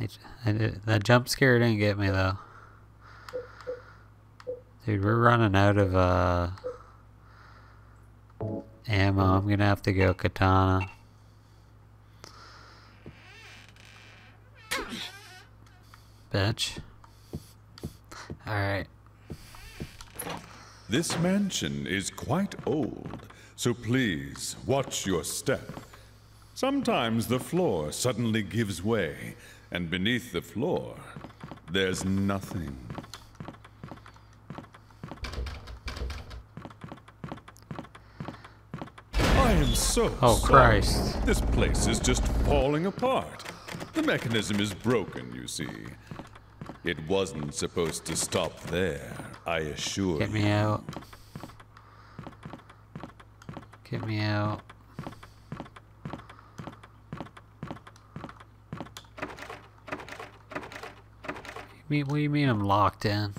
I I did- that jump scare didn't get me though. Dude, we're running out of uh ammo. I'm gonna have to go katana. Bitch. Alright. This mansion is quite old, so please watch your step. Sometimes the floor suddenly gives way, and beneath the floor, there's nothing. I am so Oh, sorry. Christ. This place is just falling apart. The mechanism is broken, you see. It wasn't supposed to stop there, I assure Get you. me out. Get me out. Mean, what do you mean I'm locked in?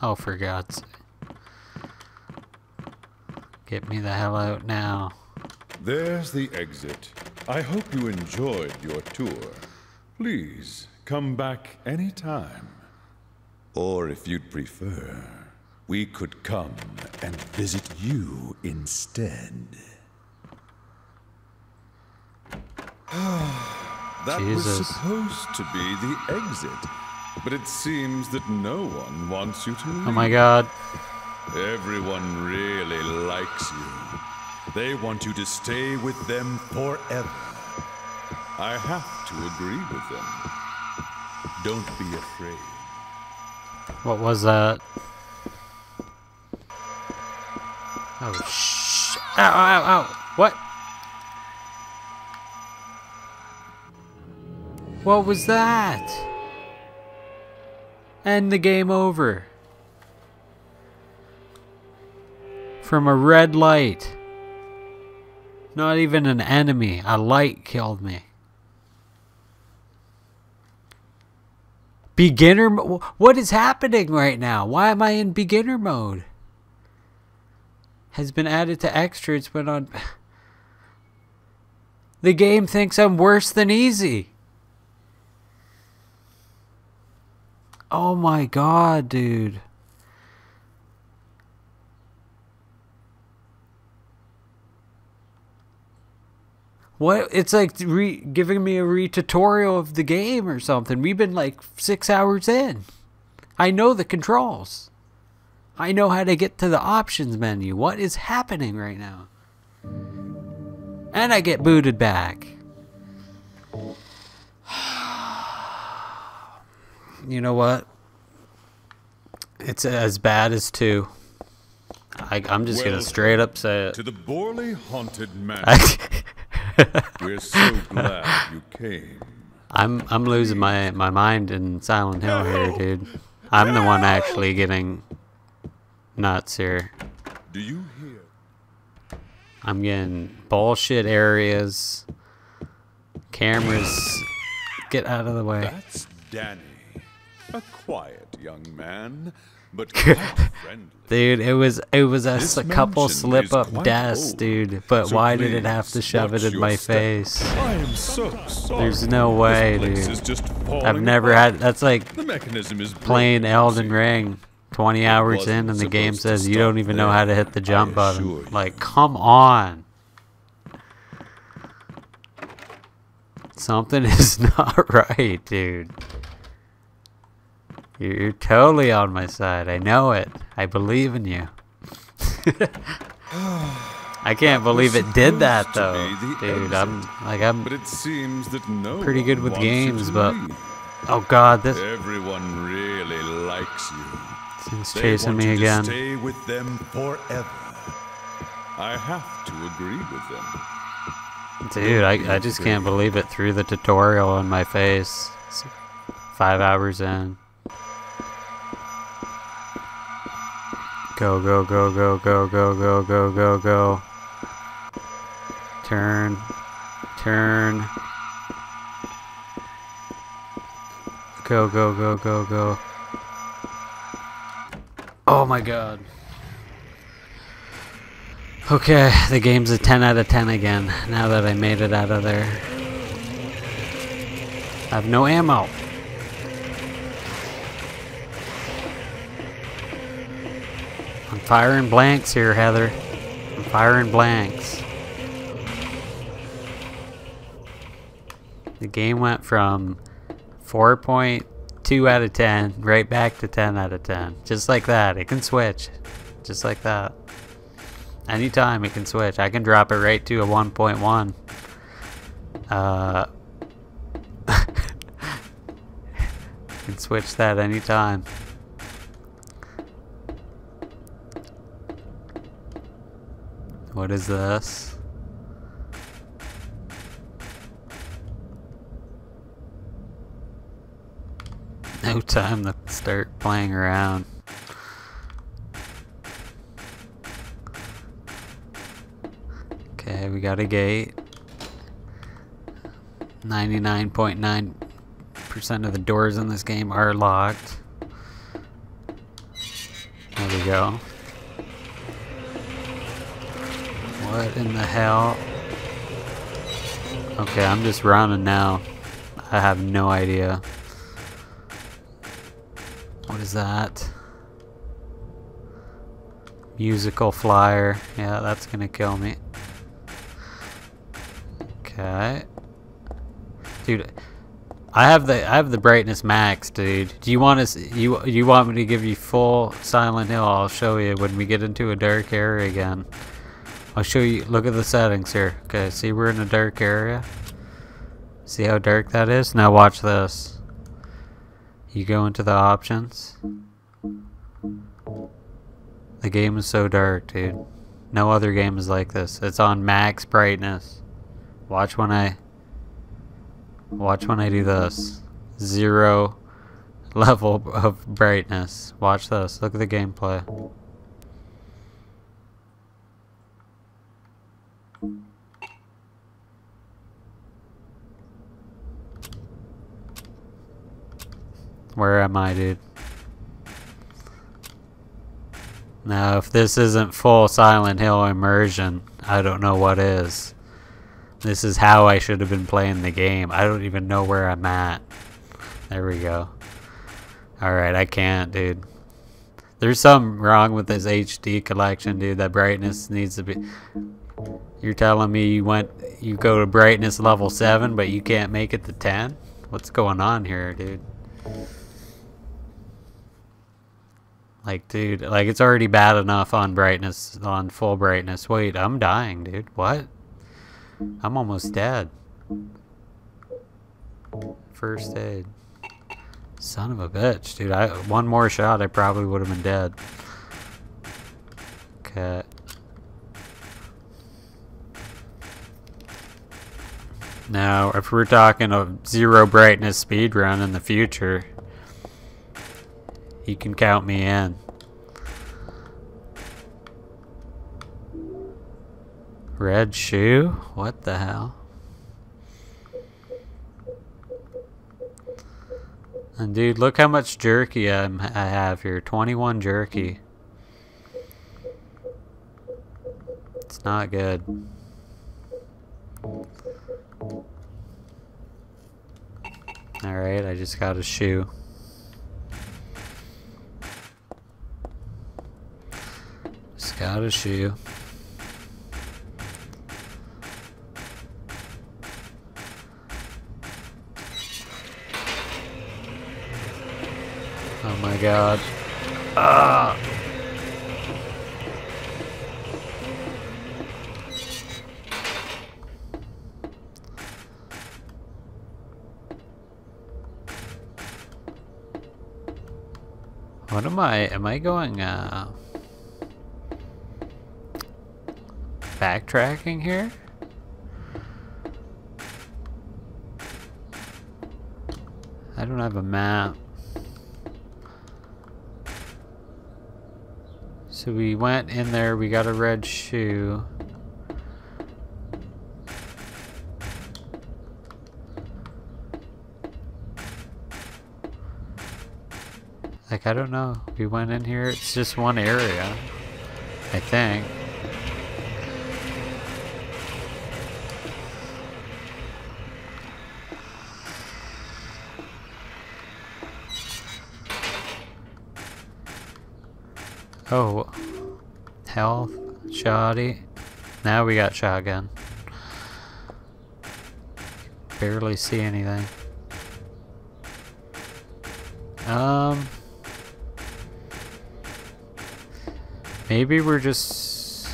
Oh, for God's sake. Get me the hell out now. There's the exit. I hope you enjoyed your tour. Please come back anytime. Or if you'd prefer, we could come and visit you instead. that was supposed to be the exit, but it seems that no one wants you to oh leave. Oh my god. Everyone really likes you. They want you to stay with them forever. I have to agree with them. Don't be afraid. What was that? Oh, sh! Ow, ow, ow! What? What was that? And the game over. From a red light. Not even an enemy. A light killed me. Beginner What is happening right now? Why am I in beginner mode? Has been added to extra. It's been on. The game thinks I'm worse than easy. Oh my god, dude. What? It's like re- giving me a re-tutorial of the game or something. We've been like six hours in. I know the controls. I know how to get to the options menu. What is happening right now? And I get booted back. You know what? It's as bad as two. I, I'm just gonna straight up say it. To the Borley Haunted Mansion. We're so glad you came. I'm I'm losing my my mind in Silent Hill here, dude. I'm the one actually getting nuts here. Do you hear? I'm getting bullshit areas, cameras. Get out of the way. That's Danny. A quiet young man, but. Dude, it was it was a, s- couple slip up deaths, dude. But so why did it have to shove it in my step. face? I am so sorry. There's no way, dude. Just I've never apart. had. That's like The mechanism is playing Elden. Ring 20 hours in, and the game says you don't even know how to hit the jump button. you. Like, come on. Something is not right, dude. You're, totally on my side. I know it. I believe in you. I can't believe it did that though, dude. I'm like I'm But it seems that no pretty good with games, but oh god, this Everyone really likes you. thing's chasing me again. Stay with them forever. I have to agree with them. Dude, I, I just can't believe it threw the tutorial in my face. It's five hours in. Go, go, go, go, go, go, go, go, go, go. Turn. Turn. Go, go, go, go, go. Oh my god. Okay, the game's a 10 out of 10 again, now that I made it out of there. I have no ammo. Firing blanks here, Heather. I'm firing blanks. The game went from 4.2 out of 10 right back to 10 out of 10. Just like that. It can switch. Just like that. Anytime it can switch. I can drop it right to a 1.1. Uh, can switch that anytime. What is this? No time to start playing around. Okay, we got a gate. 99.9% of the doors in this game are locked. There we go. What in the hell? Okay, I'm just running now. I have no idea. What is that? Musical flyer. Yeah, that's gonna kill me. Okay. Dude, I have the I have the brightness max, dude. Do you want us you you want me to give you full Silent Hill? I'll show you when we get into a dark area again. I'll show you look at the settings here. Okay, see we're in a dark area. See how dark that is? Now watch this. You go into the options. The game is so dark, dude. No other game is like this. It's on max brightness. Watch when I Watch when I do this. Zero level of brightness. Watch this. Look at the gameplay. Where am I, dude? Now, if this isn't full Silent Hill immersion, I don't know what is. This is how I should have been playing the game. I don't even know where I'm at. There we go. Alright, I can't, dude. There's something wrong with this HD collection, dude. That brightness needs to be... You're telling me you went... You go to brightness level 7, but you can't make it to 10? What's going on here, dude? Like, dude, like it's already bad enough on brightness, on full brightness. Wait, I'm dying, dude. What? I'm almost dead. First aid. Son of a bitch, dude. I one more shot, I probably would have been dead. Okay. Now, if we're talking a zero brightness speed run in the future, you can count me in. Red shoe? What the hell? And dude, look how much jerky I'm, I have here. 21 jerky. It's not good. Alright, I just got a shoe. Just got a shoe. Oh my god. Ah! What am I? Am I going, uh... Backtracking here? I don't have a map. So we went in there, we got a red shoe. Like, I don't know. We went in here, it's just one area. I think. Oh. Health. Shoddy. Now we got shotgun. Barely see anything. Um... Maybe we're just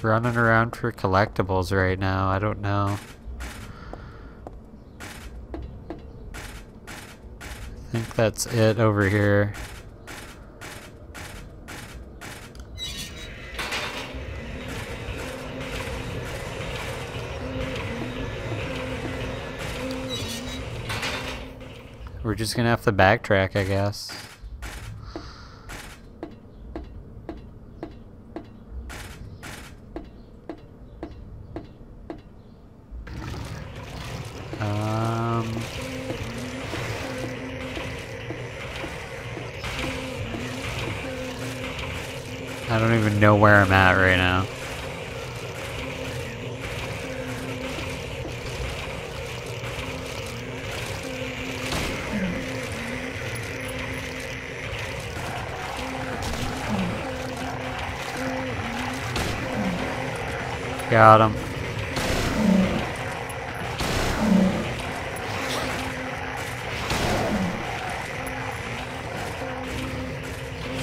running around for collectibles right now. I don't know. I think that's it over here. We're just gonna have to backtrack, I guess. Um... I don't even know where I'm at right now. Got him.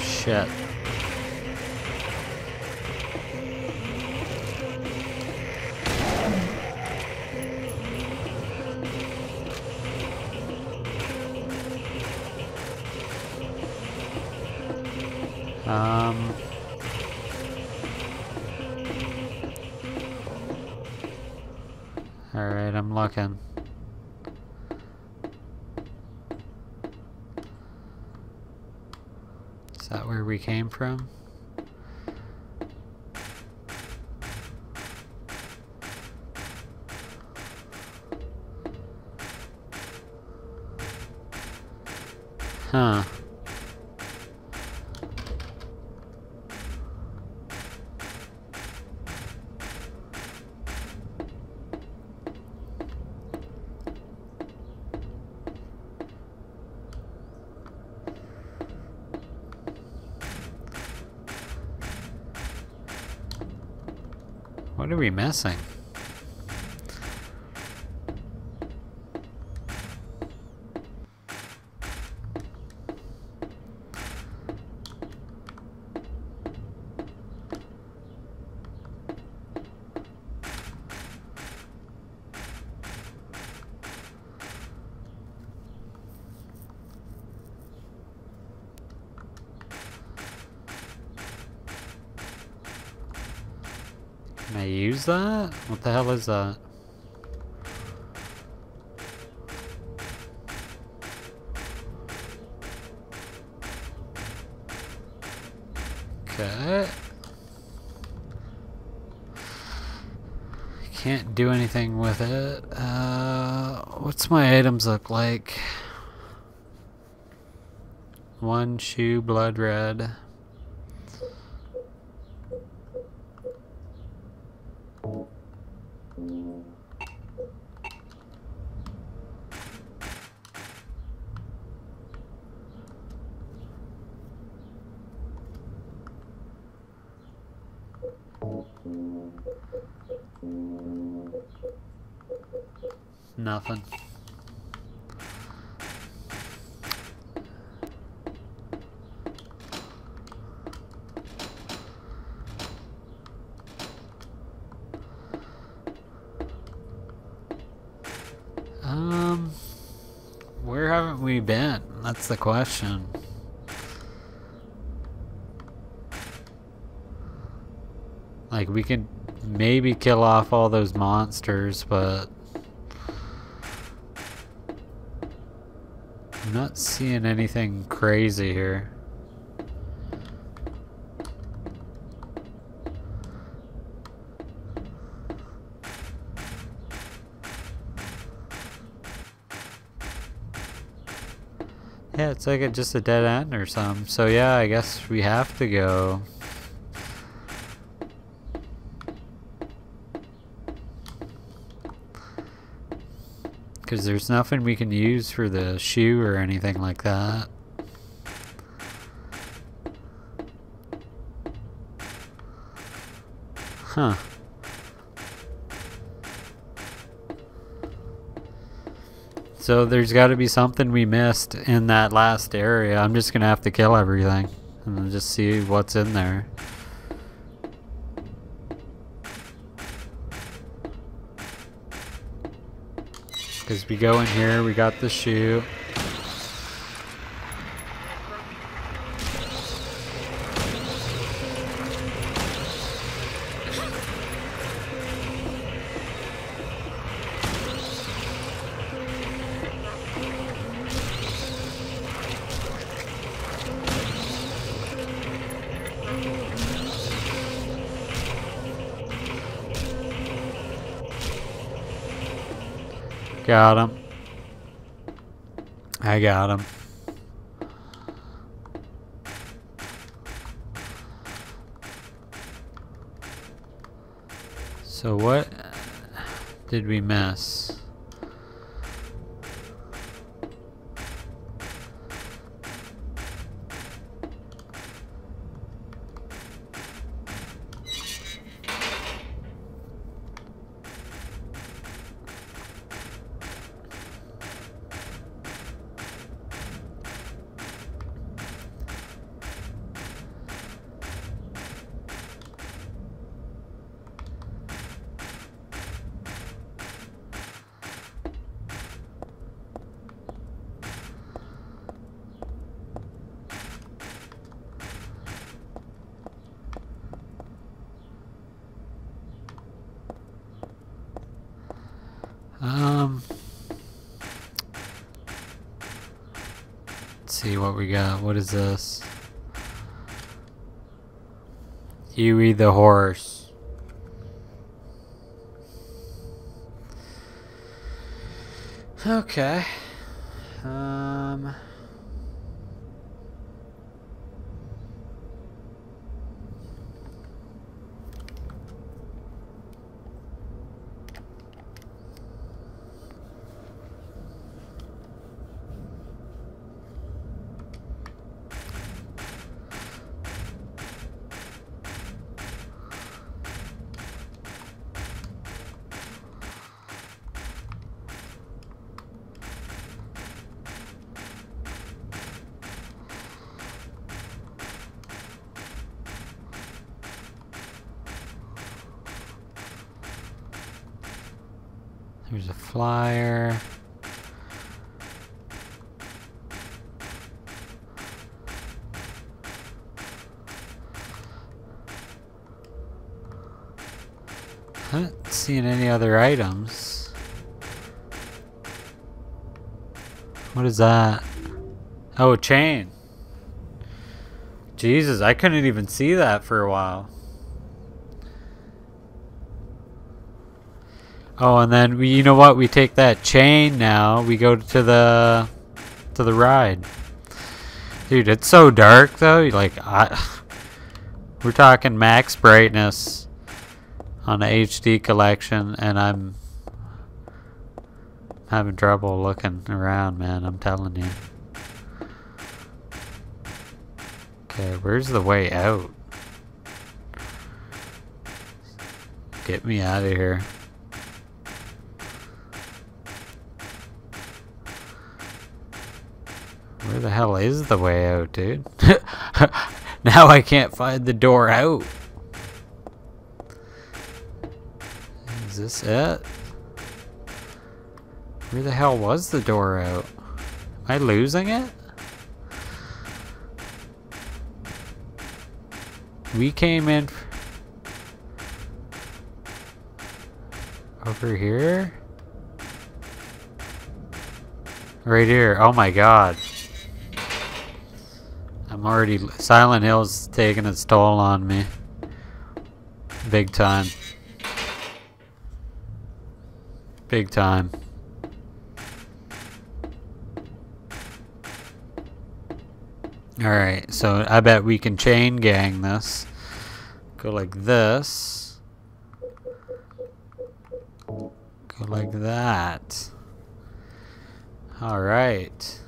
Shit. Um... I'm looking. Is that where we came from? Huh. What are we missing? Can I use that? What the hell is that? Okay. Can't do anything with it. Uh, what's my items look like? One shoe, blood red. Nothing. we been? That's the question. Like, we could maybe kill off all those monsters, but... I'm not seeing anything crazy here. Yeah, it's like a, just a dead end or something. So yeah, I guess we have to go. Because there's nothing we can use for the shoe or anything like that. Huh. So there's got to be something we missed in that last area. I'm just going to have to kill everything and just see what's in there. Because we go in here, we got the shoe. Got him. I got him. So what did we miss? Um, let's see what we got. What is this? Huey the horse. Okay. Um. There's a flyer. I'm not seeing any other items. What is that? Oh, a chain. Jesus, I couldn't even see that for a while. Oh, and then we, you know what? We take that chain now. We go to the to the ride. Dude, it's so dark though. Like I, we're talking max brightness on the HD collection, and I'm having trouble looking around, man. I'm telling you. Okay, where's the way out? Get me out of here. Where the hell is the way out, dude? now I can't find the door out. Is this it? Where the hell was the door out? Am I losing it? We came in over here? Right here. Oh my god. I'm already... Silent Hill's taking its toll on me. Big time. Big time. Alright, so I bet we can chain gang this. Go like this. Go like that. Alright.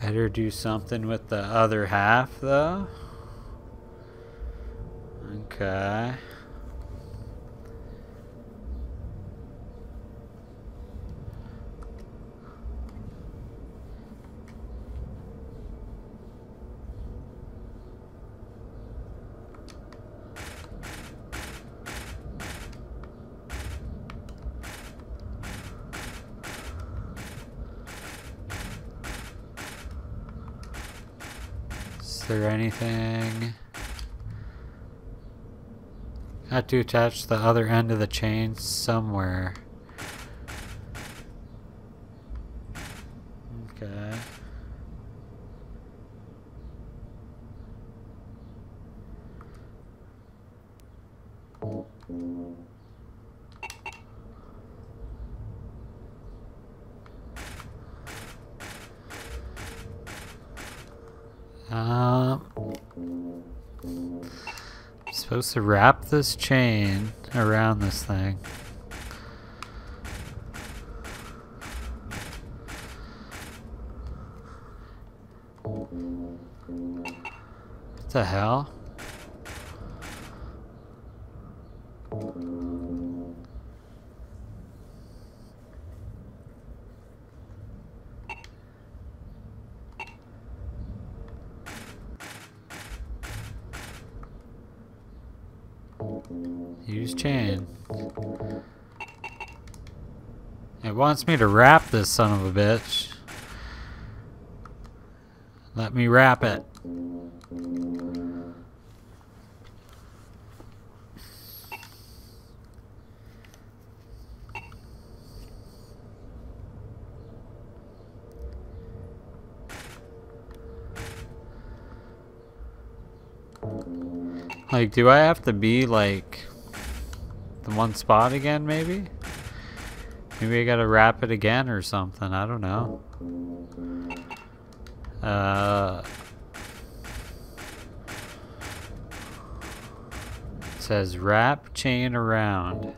Better do something with the other half, though. Okay. There anything? Have to attach the other end of the chain somewhere. Okay. Um, supposed to wrap this chain around this thing. What the hell? Wants me to wrap this son of a bitch. Let me wrap it. Like, do I have to be, like, the one spot again, maybe? Maybe I gotta wrap it again or something, I don't know. Uh... It says wrap chain around.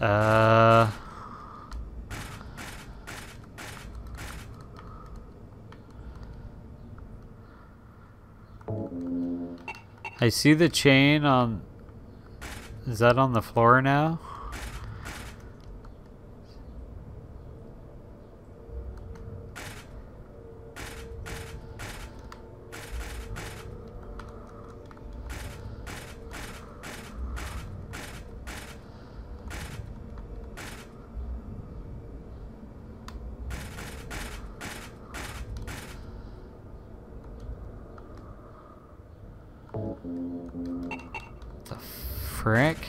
Uh... I see the chain on... Is that on the floor now? The frick?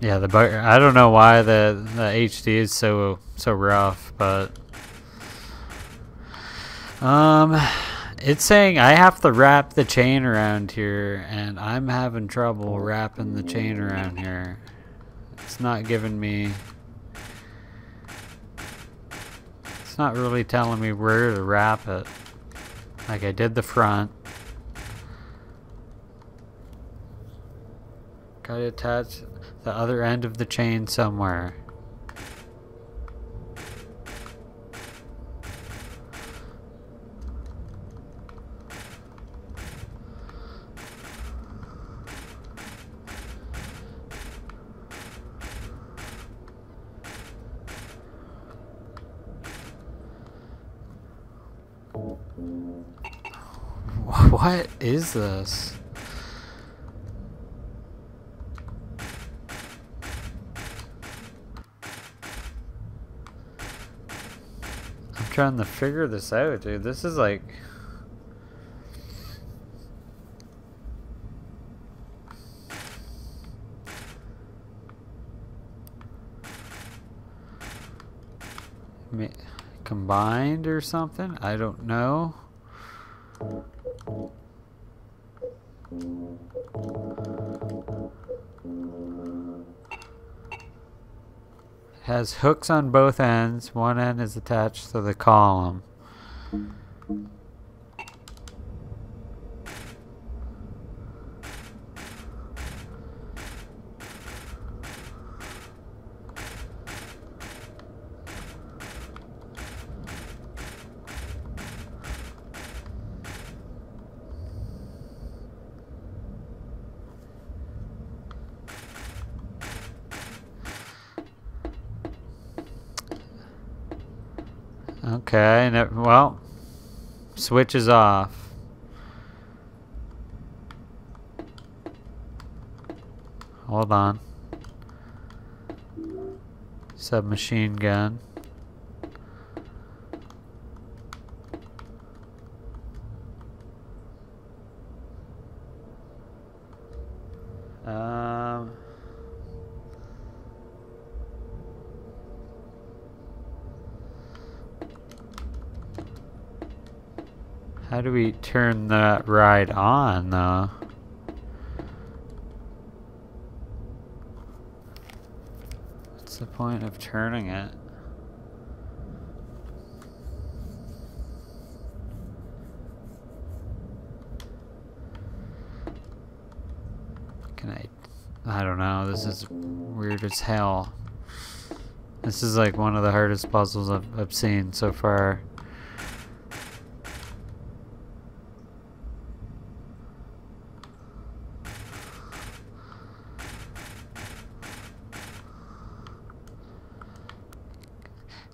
Yeah, the I don't know why the the HD is so so rough, but um it's saying I have to wrap the chain around here and I'm having trouble wrapping the chain around here. It's not giving me It's not really telling me where to wrap it. Like I did the front. Gotta attach the other end of the chain somewhere. What is this? I'm trying to figure this out, dude. This is like... Combined or something? I don't know. Has hooks on both ends. One end is attached to the column. Okay, it, well, switch is off. Hold on. Submachine gun. Um. How do we turn that ride on, though? What's the point of turning it? Can I... I don't know, this is weird as hell. This is like one of the hardest puzzles I've, I've seen so far.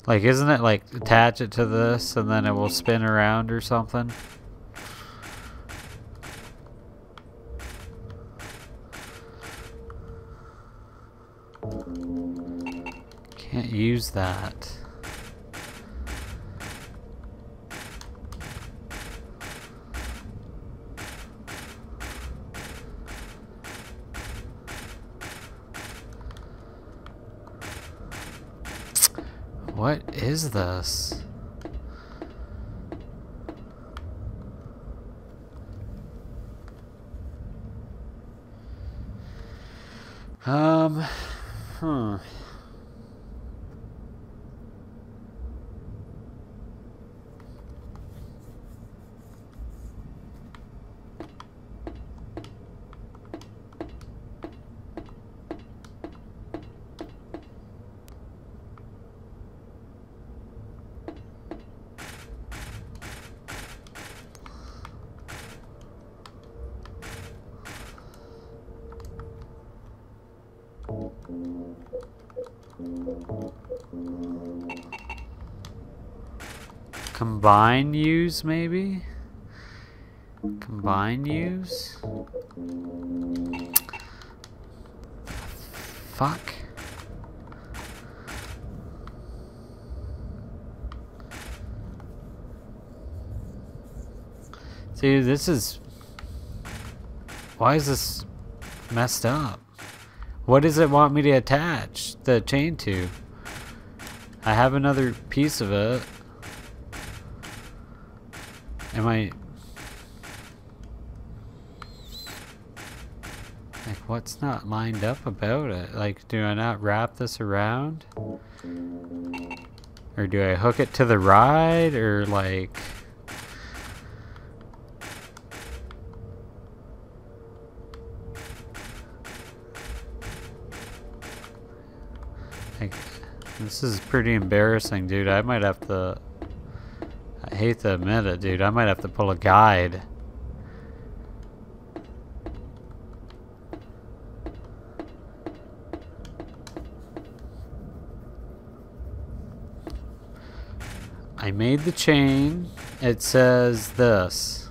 Like, isn't it like attach it to this and then it will spin around or something? Can't use that. What is this? Um, hmm. Combine use, maybe? Combine use? Fuck. Dude, this is... Why is this messed up? What does it want me to attach the chain to? I have another piece of it. Am I... Like, what's not lined up about it? Like, do I not wrap this around? Or do I hook it to the ride? Or, like... Like, this is pretty embarrassing, dude. I might have to... Hate to admit it, dude. I might have to pull a guide. I made the chain, it says this.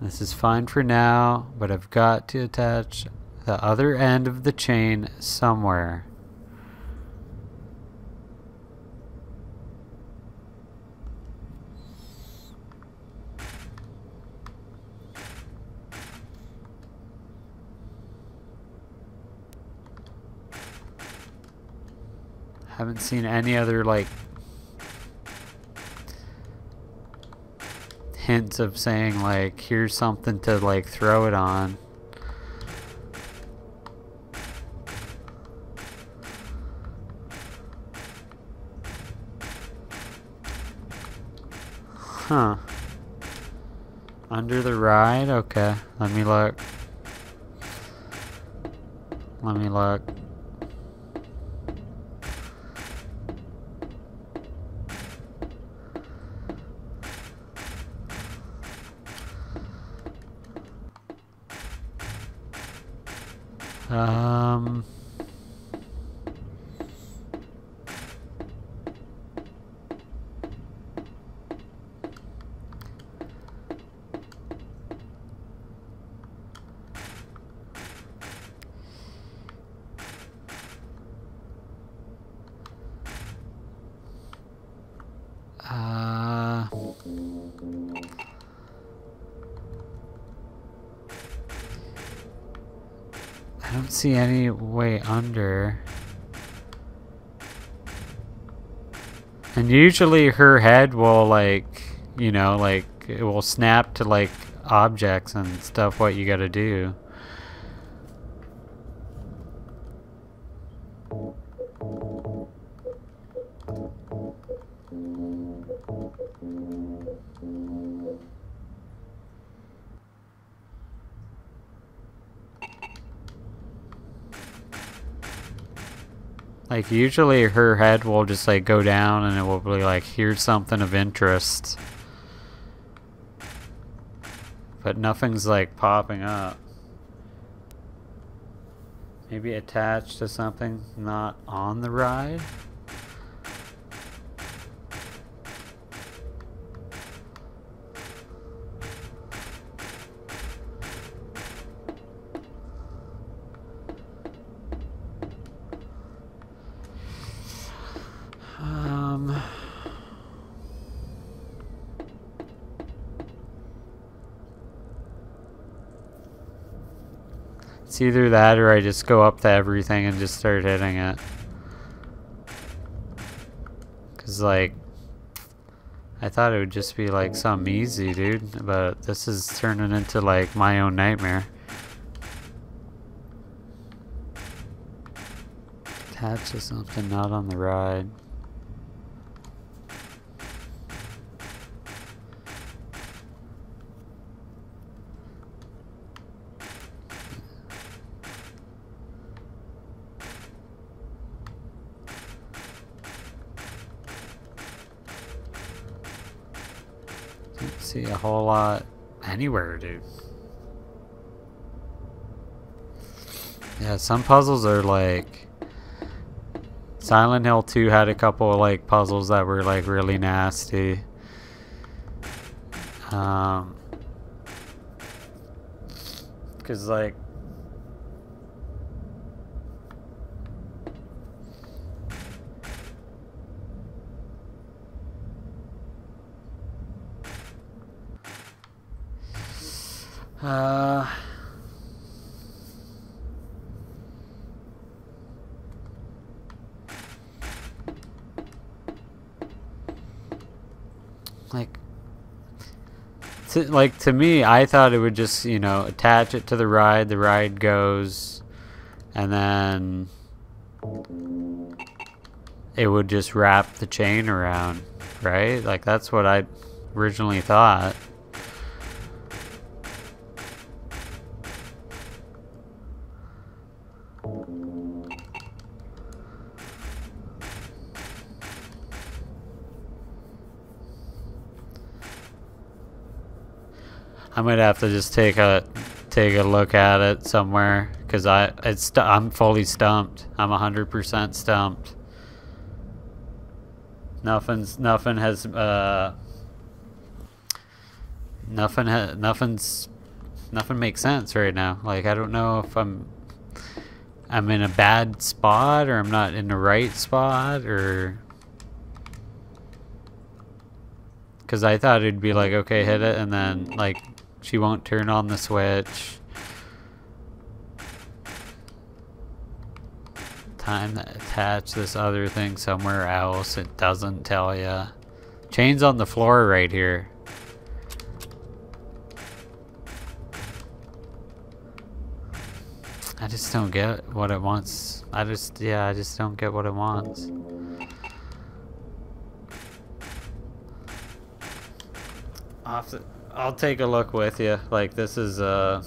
This is fine for now, but I've got to attach the other end of the chain somewhere. Haven't seen any other like hints of saying like here's something to like throw it on. Huh. Under the ride? Okay. Let me look. Let me look. Um... Uh... I don't see any way under. And usually her head will like, you know, like it will snap to like objects and stuff what you gotta do. Like usually her head will just like go down and it will be like here's something of interest. But nothing's like popping up. Maybe attached to something not on the ride? It's either that or I just go up to everything and just start hitting it. Cause like, I thought it would just be like something easy, dude. But this is turning into like my own nightmare. Attached to something not on the ride. Don't see a whole lot anywhere, dude. Yeah, some puzzles are like Silent Hill 2 had a couple of like puzzles that were like really nasty. Um cuz like Uh like to, like to me I thought it would just you know attach it to the ride the ride goes and then it would just wrap the chain around right? Like that's what I originally thought I might have to just take a take a look at it somewhere because I it's I'm fully stumped. I'm hundred percent stumped. Nothing's nothing has uh nothing ha- nothing's nothing makes sense right now. Like I don't know if I'm I'm in a bad spot or I'm not in the right spot or cuz I thought it'd be like okay, hit it and then like she won't turn on the switch. Time to attach this other thing somewhere else. It doesn't tell you. Chains on the floor right here. I just don't get what it wants. I just, yeah, I just don't get what it wants. Have to- I'll take a look with you. Like, this is, uh...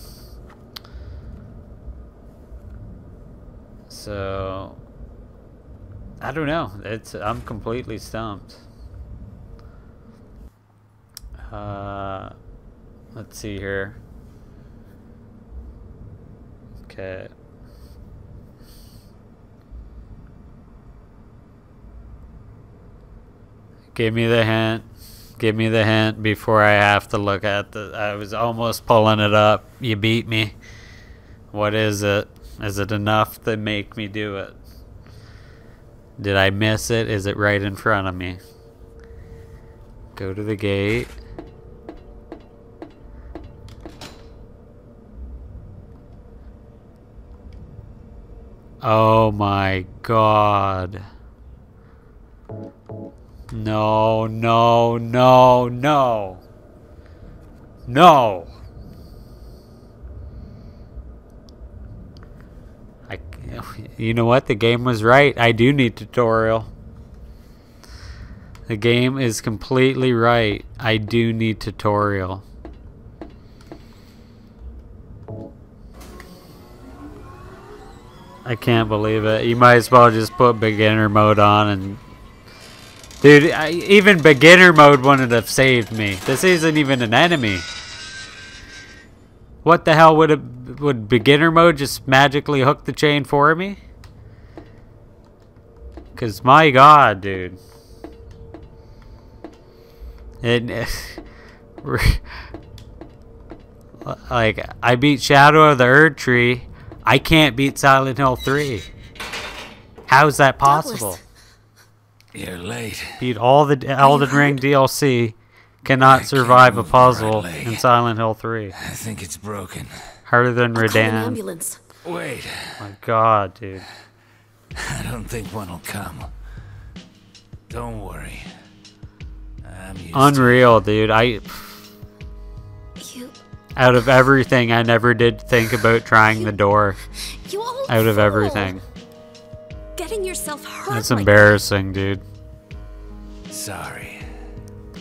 So... I don't know. It's, I'm completely stumped. Uh... Let's see here. Okay. Give me the hint. Give me the hint before I have to look at the. I was almost pulling it up. You beat me. What is it? Is it enough to make me do it? Did I miss it? Is it right in front of me? Go to the gate. Oh my god. No, no, no, no. No. I, you know what? The game was right. I do need tutorial. The game is completely right. I do need tutorial. I can't believe it. You might as well just put beginner mode on and Dude, I, even beginner mode wouldn't have saved me. This isn't even an enemy. What the hell would it, would beginner mode just magically hook the chain for me? Cause my god, dude. It like I beat Shadow of the Erdtree. I can't beat Silent Hill 3. How is that possible? You're late. Beat all the Elden Ring DLC. Cannot survive a puzzle in Silent Hill 3. I think it's broken. Harder than I'll Redan. ambulance. Wait, My god, dude. I don't think one will come. Don't worry. I'm used to Unreal, dude. I You, out of everything, I never did think about trying the door. you old Out of fool. everything. Getting yourself hurt. That's like embarrassing, dude. Sorry.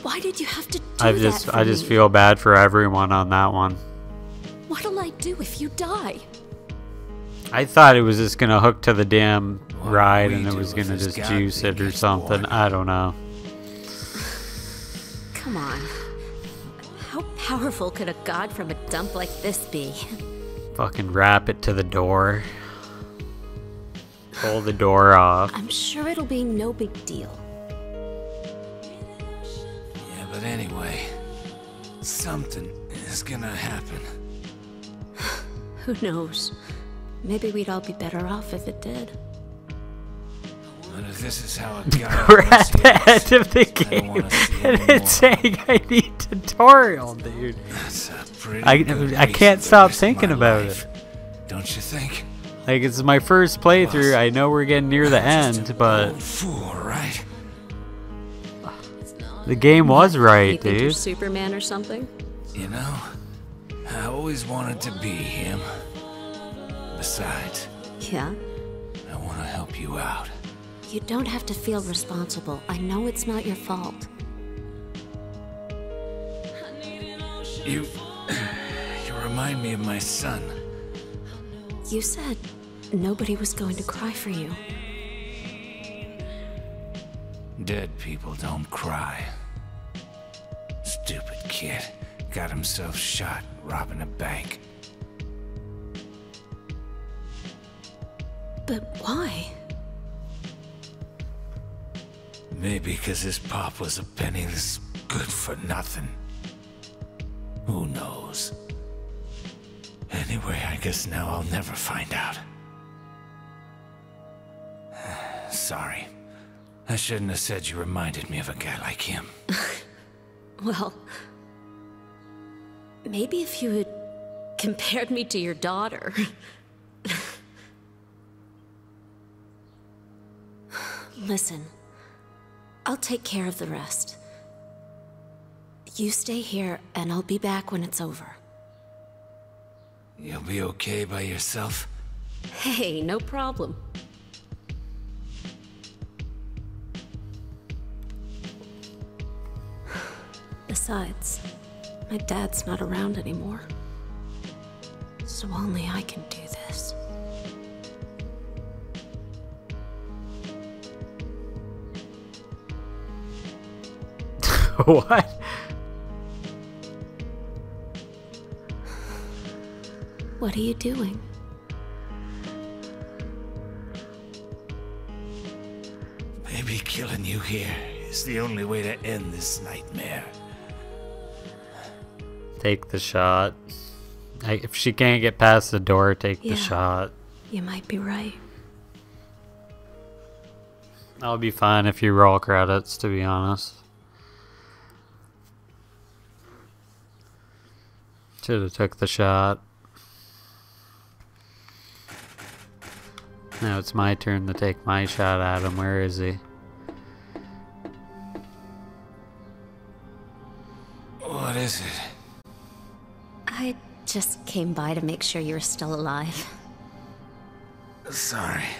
Why did you have to do I that just for I just me? feel bad for everyone on that one. What'll I do if you die? I thought it was just gonna hook to the damn What ride and it was gonna just juice it or something. bored? I don't know. Come on. How powerful could a god from a dump like this be? Fucking wrap it to the door. Pull the door off. I'm sure it'll be no big deal. Yeah, but anyway, something is gonna happen. Who knows? Maybe we'd all be better off if it did. But if this is how a guy We're at the his, end of the I game and any it's saying I need tutorial, dude. That's a pretty I- good I can't stop thinking about life. Don't you think? Like it's my first playthrough. I know we're getting near the end, but fool, right? the game was You right, think you're. Superman or something? You know, I always wanted to be him. Besides, Yeah. I want to help you out. You don't have to feel responsible. I know it's not your fault. You, you remind me of my son. You said nobody was going to cry for you. Dead people don't cry. Stupid kid. Got himself shot robbing a bank. But why? Maybe because his pop was a penniless good for nothing. Who knows? Anyway, I guess now I'll never find out. Sorry. I shouldn't have said you reminded me of a guy like him. Well, maybe if you had compared me to your daughter. Listen, I'll take care of the rest. You stay here, and I'll be back when it's over. You'll be okay by yourself? Hey, no problem. Besides, my dad's not around anymore. So only I can do this. what? What are you doing? Maybe killing you here is the only way to end this nightmare. Take the shot. I, if she can't get past the door, take Yeah. the shot. You might be right. I'll be fine if you roll credits, to be honest. Should have took the shot. Now it's my turn to take my shot at him. Where is he? What is it? I just came by to make sure you're still alive. Sorry.